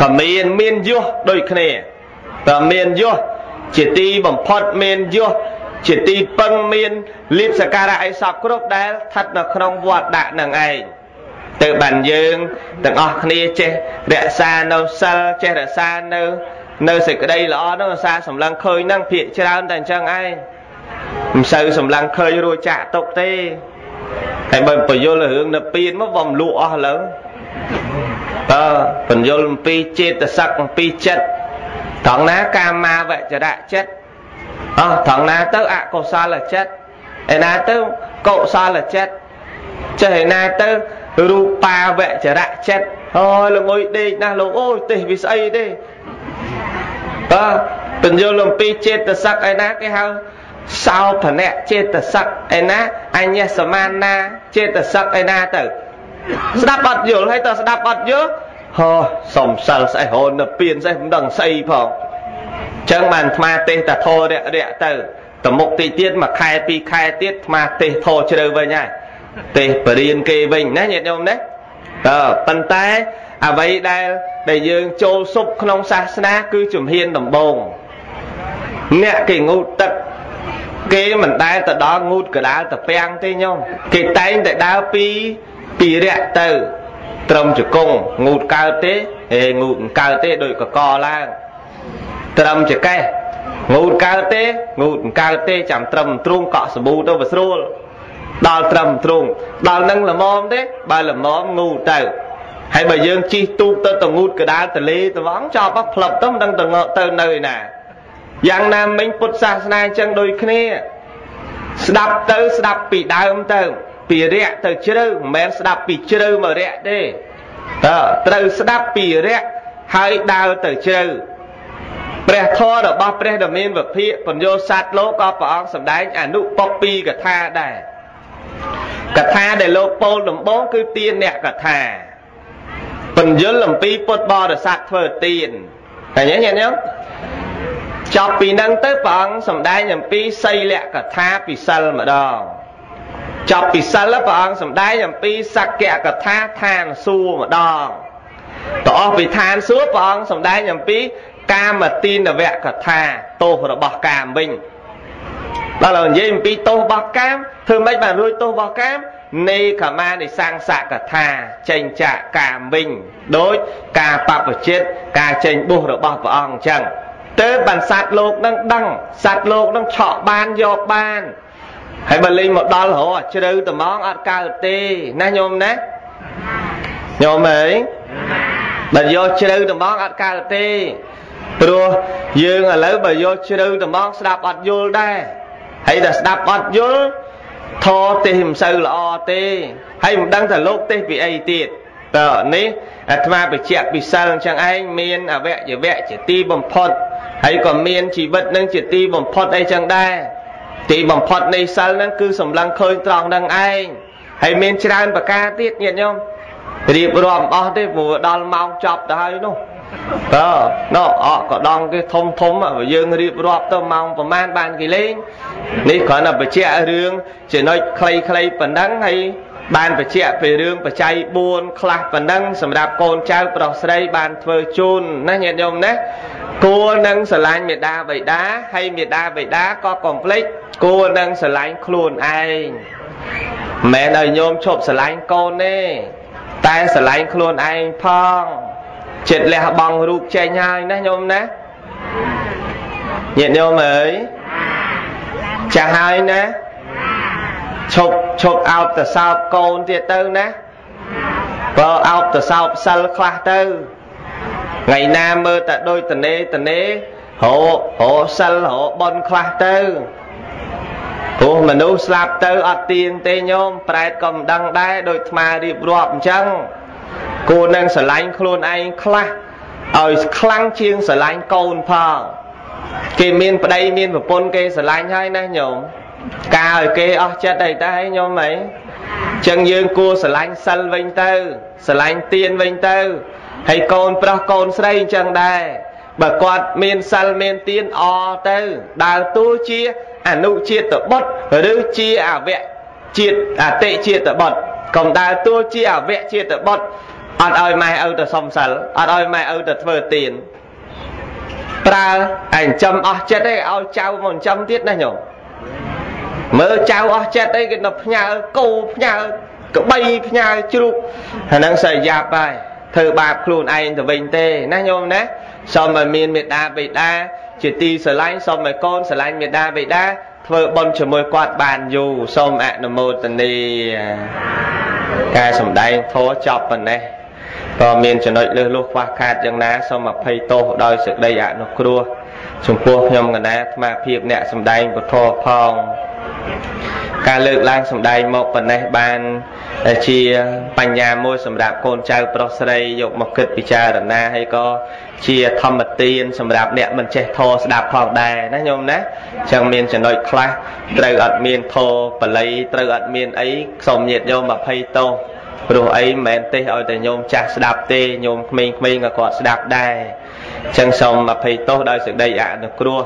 ក៏មានមានយុះដូចគ្នាតែមានយុះ ជាទីបំផុតមានយុះជាទីពឹងមានលៀបសការៈអីសពគ្រប់ដែលស្ថិតនៅក្នុងវត្តដាក់នឹងឯងទៅបានយើងទាំងអស់គ្នាចេះរក្សានៅសិលចេះរក្សានៅនៅសេចក្តីល្អនោះរក្សាសម្លឹងឃើញហ្នឹងភាកច្រើនតែអញ្ចឹងឯងមិនសូវសម្លឹងឃើញរួចចាក់ទុកទេហើយបើបញ្យលរឿងនៅពៀនមកបំលក់អស់លើអើបញ្យលអំពីចេតសិកអំពីចិត្ត ត្រង់ណាកាមាវចរៈចិត្តអស់ត្រង់ណាទៅអកុសលចិត្តឯណាទៅកុសលចិត្តចេះឯណាទៅរូបាវចរៈចិត្តអូយលោកអុយដេកណាស់លោកអូយទេសវាស្អីទេបាទបញ្យលអំពីចេតសិកឯណាគេហៅសោភនៈចេតសិកឯណាអញ្ញសមានណាចេតសិកឯណាទៅស្ដាប់អត់យល់ហើយតើស្ដាប់អត់យល់ ហោសំសិលស្អីហូននៅពៀនស្អីមិនដឹងស្អីផងចឹងបានអាត្មាទេសតធរៈរៈទៅតមុខតិចទៀតមួយខែពីរខែទៀតអាត្មាទេសធរជ្រៅវិញហើយទេសបរៀនគេវិញណាញាតិញោមណាអឺប៉ុន្តែអ្វីដែលដែលយើងចូលសុបក្នុងសាសនាគឺជំហានដំបូងអ្នកគេងូតទឹកគេមិនដែលទៅដល់ងូតកដាលតពាំងទេញោមគេតែងតែដើរពីពីរយៈទៅ ត្រឹមជង្គង់ងូតកើតទេហេងូតកើតទេដូចកកឡើងត្រឹមចកេះងូតកើតទេងូតកើតទេចាំត្រឹមទ្រូងកក់សាប៊ូទៅវាស្រួលដល់ត្រឹមទ្រូងដល់នឹងល្មមទេបើល្មមងូតទៅហើយបើយើងជិះទូកទៅតងូតកដាលតលេតវងចប់ផ្លឹបទៅមិនដឹងទៅនៅឯណាយ៉ាងណាមិញពុទ្ធសាសនាអញ្ចឹងដូចគ្នា ស្ដាប់ទៅស្ដាប់ពីដើមទៅ ពីរយៈទៅជ្រៅមិនមែនស្ដាប់ពីជ្រៅមករយៈទេតើត្រូវស្ដាប់ពីរយៈហើយដើរទៅជ្រៅព្រះធម៌របស់ព្រះដ៏មានវិភាកបញ្ញោសัตว์លោកក៏ព្រះអង្គសម្ដែងអនុពពីកថាដែរកថាដែលលោកពោលដំបងគឺទានអ្នកកថាបញ្យលអំពីពុទ្ធបរិស័ទធ្វើទានឃើញទេញាតិញោមចប់ពីនឹងទៅព្រះអង្គសម្ដែងអំពីសីលកថាពិសិលម្ដង ចប់ពិសិលព្រះអង្គសម្ដែងអំពីសក្កកថាឋានសួគ៌ម្ដងតអស់ពីឋានសួគ៌ព្រះអង្គសម្ដែងអំពីកាមទីនវកថាទោសរបស់កាមវិញដល់និយាយអំពីទោសរបស់កាមធ្វើម៉េចបានរួចទោសរបស់កាមនេកមានិសង្សកថាចេញចាកកាមវិញដោយការបពចិត្តការចេញបុសរបស់ព្រះអង្គអញ្ចឹងទើបបានសត្វលោកនឹងដឹងសត្វលោកនឹងឆក់បានយកបាន ហើយបើលេងមកដល់រហជ្រៅត្មងអត់កើតទេណាញោមណាញោមអើយបើយកជ្រៅត្មងអត់កើតទេព្រោះយើងឥឡូវបើយកជ្រៅត្មងស្ដាប់អត់យល់ដែរហើយតែស្ដាប់អត់យល់ធរទេសមិនសូវល្អទេហើយមិនដឹងថាលោកទេសពីអីទៀតតើនេះអាត្មាបញ្ជាក់ពិសិលអញ្ចឹងឯងមានអវយវៈជាទីបំផុតហើយក៏មានជីវិតនឹងជាទីបំផុតអីចឹងដែរ ទីបំផុតនៃសិលហ្នឹងគឺសម្លឹងឃើញត្រង់នឹងឯងហើយមានច្រើនប្រការទៀតញាតិញោមរៀបរាប់អស់ទេព្រោះដល់ម៉ោងចប់ទៅហើយនោះតើណោអកដងគេធំធំយើងរៀបរាប់ទៅម៉ោងប្រហែលបានគេលេងនេះគ្រាន់តែបញ្ជាក់រឿងចំណុចខ្លីៗប៉ុណ្ណឹងហើយបានបញ្ជាក់ពីរឿងបច្ច័យ4ខ្លះប៉ុណ្ណឹងសម្រាប់កូនចៅប្រុសស្រីបានធ្វើជូនណាញាតិញោមណាគួរនឹងស្រឡាញ់មេដាបៃតាហើយមេដាបៃតាក៏កុំភ្លេច គួរនឹងស្រឡាញ់ខ្លួនឯងមិនមែនឲ្យញោមឈប់ស្រឡាញ់កូនទេតែស្រឡាញ់ខ្លួនឯងផងចិត្តលះបង់រូបចេញហើយណាញោមណាញាតិញោមអើយចាស់ហើយណាឈប់ឈប់អោបទៅសោបកូនទៀតទៅណាបើអោបទៅសោបសិលខ្លះទៅថ្ងៃណាមើលតែដូចតនេតនេររសិលរបនខ្លះទៅ ព្រោះមនុស្សស្លាប់ទៅអត់ទៀងទេញោមប្រែតក៏មិនដឹងដែរដូចថ្មរៀបរាប់អញ្ចឹងគួរនឹងស្រឡាញ់ខ្លួនឯងខ្លះឲ្យខ្លាំងជាងស្រឡាញ់កូនផងគេមានប្តីមានប្រពន្ធគេស្រឡាញ់ហើយណាញោមការឲ្យគេអស់ចិត្តអីតើញោមអីចឹងយើងគួរស្រឡាញ់សិលវិញទៅស្រឡាញ់ទៀនវិញទៅហើយកូនប្រុសកូនស្រីអញ្ចឹងដែរបើគាត់មានសិលមានទៀនអទៅដើរតួជា អនុជាតិបុត្រឬជាអវៈជាតិអតិជាតិបុត្រកុំដើរតួជាអវៈជាតិបុត្រអត់ឲ្យម៉ែឪទៅសុំសិលអត់ឲ្យម៉ែឪទៅធ្វើទៀនប្រើឯចិញ្ចឹមអស់ចិត្តឯងឲ្យចៅមកចិញ្ចឹមទៀតណាញោមមើលចៅអស់ចិត្តអីគេទៅផ្ញើគោផ្ញើក្បីផ្ញើជ្រូកអាហ្នឹងស្អីយ៉ាប់ហើយធ្វើបាបខ្លួនឯងទៅវិញទេណាញោមណា សូមឲ្យមានមេត្តាបិតាជាទីស្រឡាញ់សូមឲ្យកូនស្រឡាញ់មេត្តាបិតាធ្វើបុណ្យជាមួយគាត់បានយូរសូមអនុមោទនាការសម្ដែងធម៌ចប់ប៉ុណ្ណេះក៏មានចំណុចលើសលុះខ្វះខាតយ៉ាងណាសូមអភ័យទោសដោយសេចក្តីអនុគ្រោះចំពោះខ្ញុំកណាអាត្មាភាពអ្នកសម្ដែងពធផងការលើកឡើងសម្ដែងមកប៉ុណ្ណេះបានជាបញ្ញាមួយសម្រាប់កូនចៅប្រុសស្រីយកមកគិតពិចារណាហើយក៏ ជាធម្មទានសម្រាប់អ្នកមិនចេះធរស្ដាប់ផងដែរណាញោមណាចឹងមានចំណុចខ្លះត្រូវអត់មានធរបល័យត្រូវអត់មានអីសូមញាតញោម20ទោសព្រោះអីមិនមែនទេឲ្យតែញោមចាស់ស្ដាប់ទេញោមក្មេងៗក៏គាត់ស្ដាប់ដែរចឹងសូម20ទោសដោយសេចក្តីអនុគ្រោះ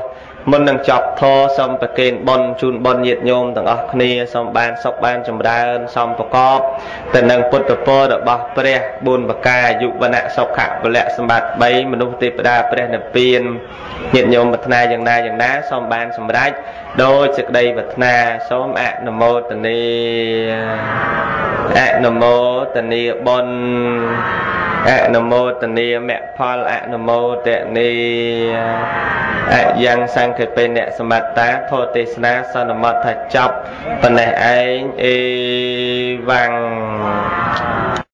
មុននឹងចប់ធរសូមប្រគេនបុណ្យជូនបុណ្យញាតិញោមទាំងអស់គ្នាសូមបានសុខបានចម្រើនសំប្រកបទៅនឹងពុទ្ធពររបស់ព្រះ4ប្រការអាយុវណ្ណៈសុខៈពលៈសម្បត្តិ3មនុស្សទេវតាព្រះនិព្វានញាតិញោមប្រាថ្នាយ៉ាងណាយ៉ាងណាសូមបានសម្រេច ដោយសេចក្តីប្រាថ្នាសូមអនុមោទនាអនុមោទនាបុណ្យអនុមោទនាមគ្គផលអនុមោទនាអយ៉ាងសង្ឃពេអ្នកសមត្តាធោទេសនាសន្មតថាចប់ប៉ុណ្ណេះឯងអេវ៉ាំង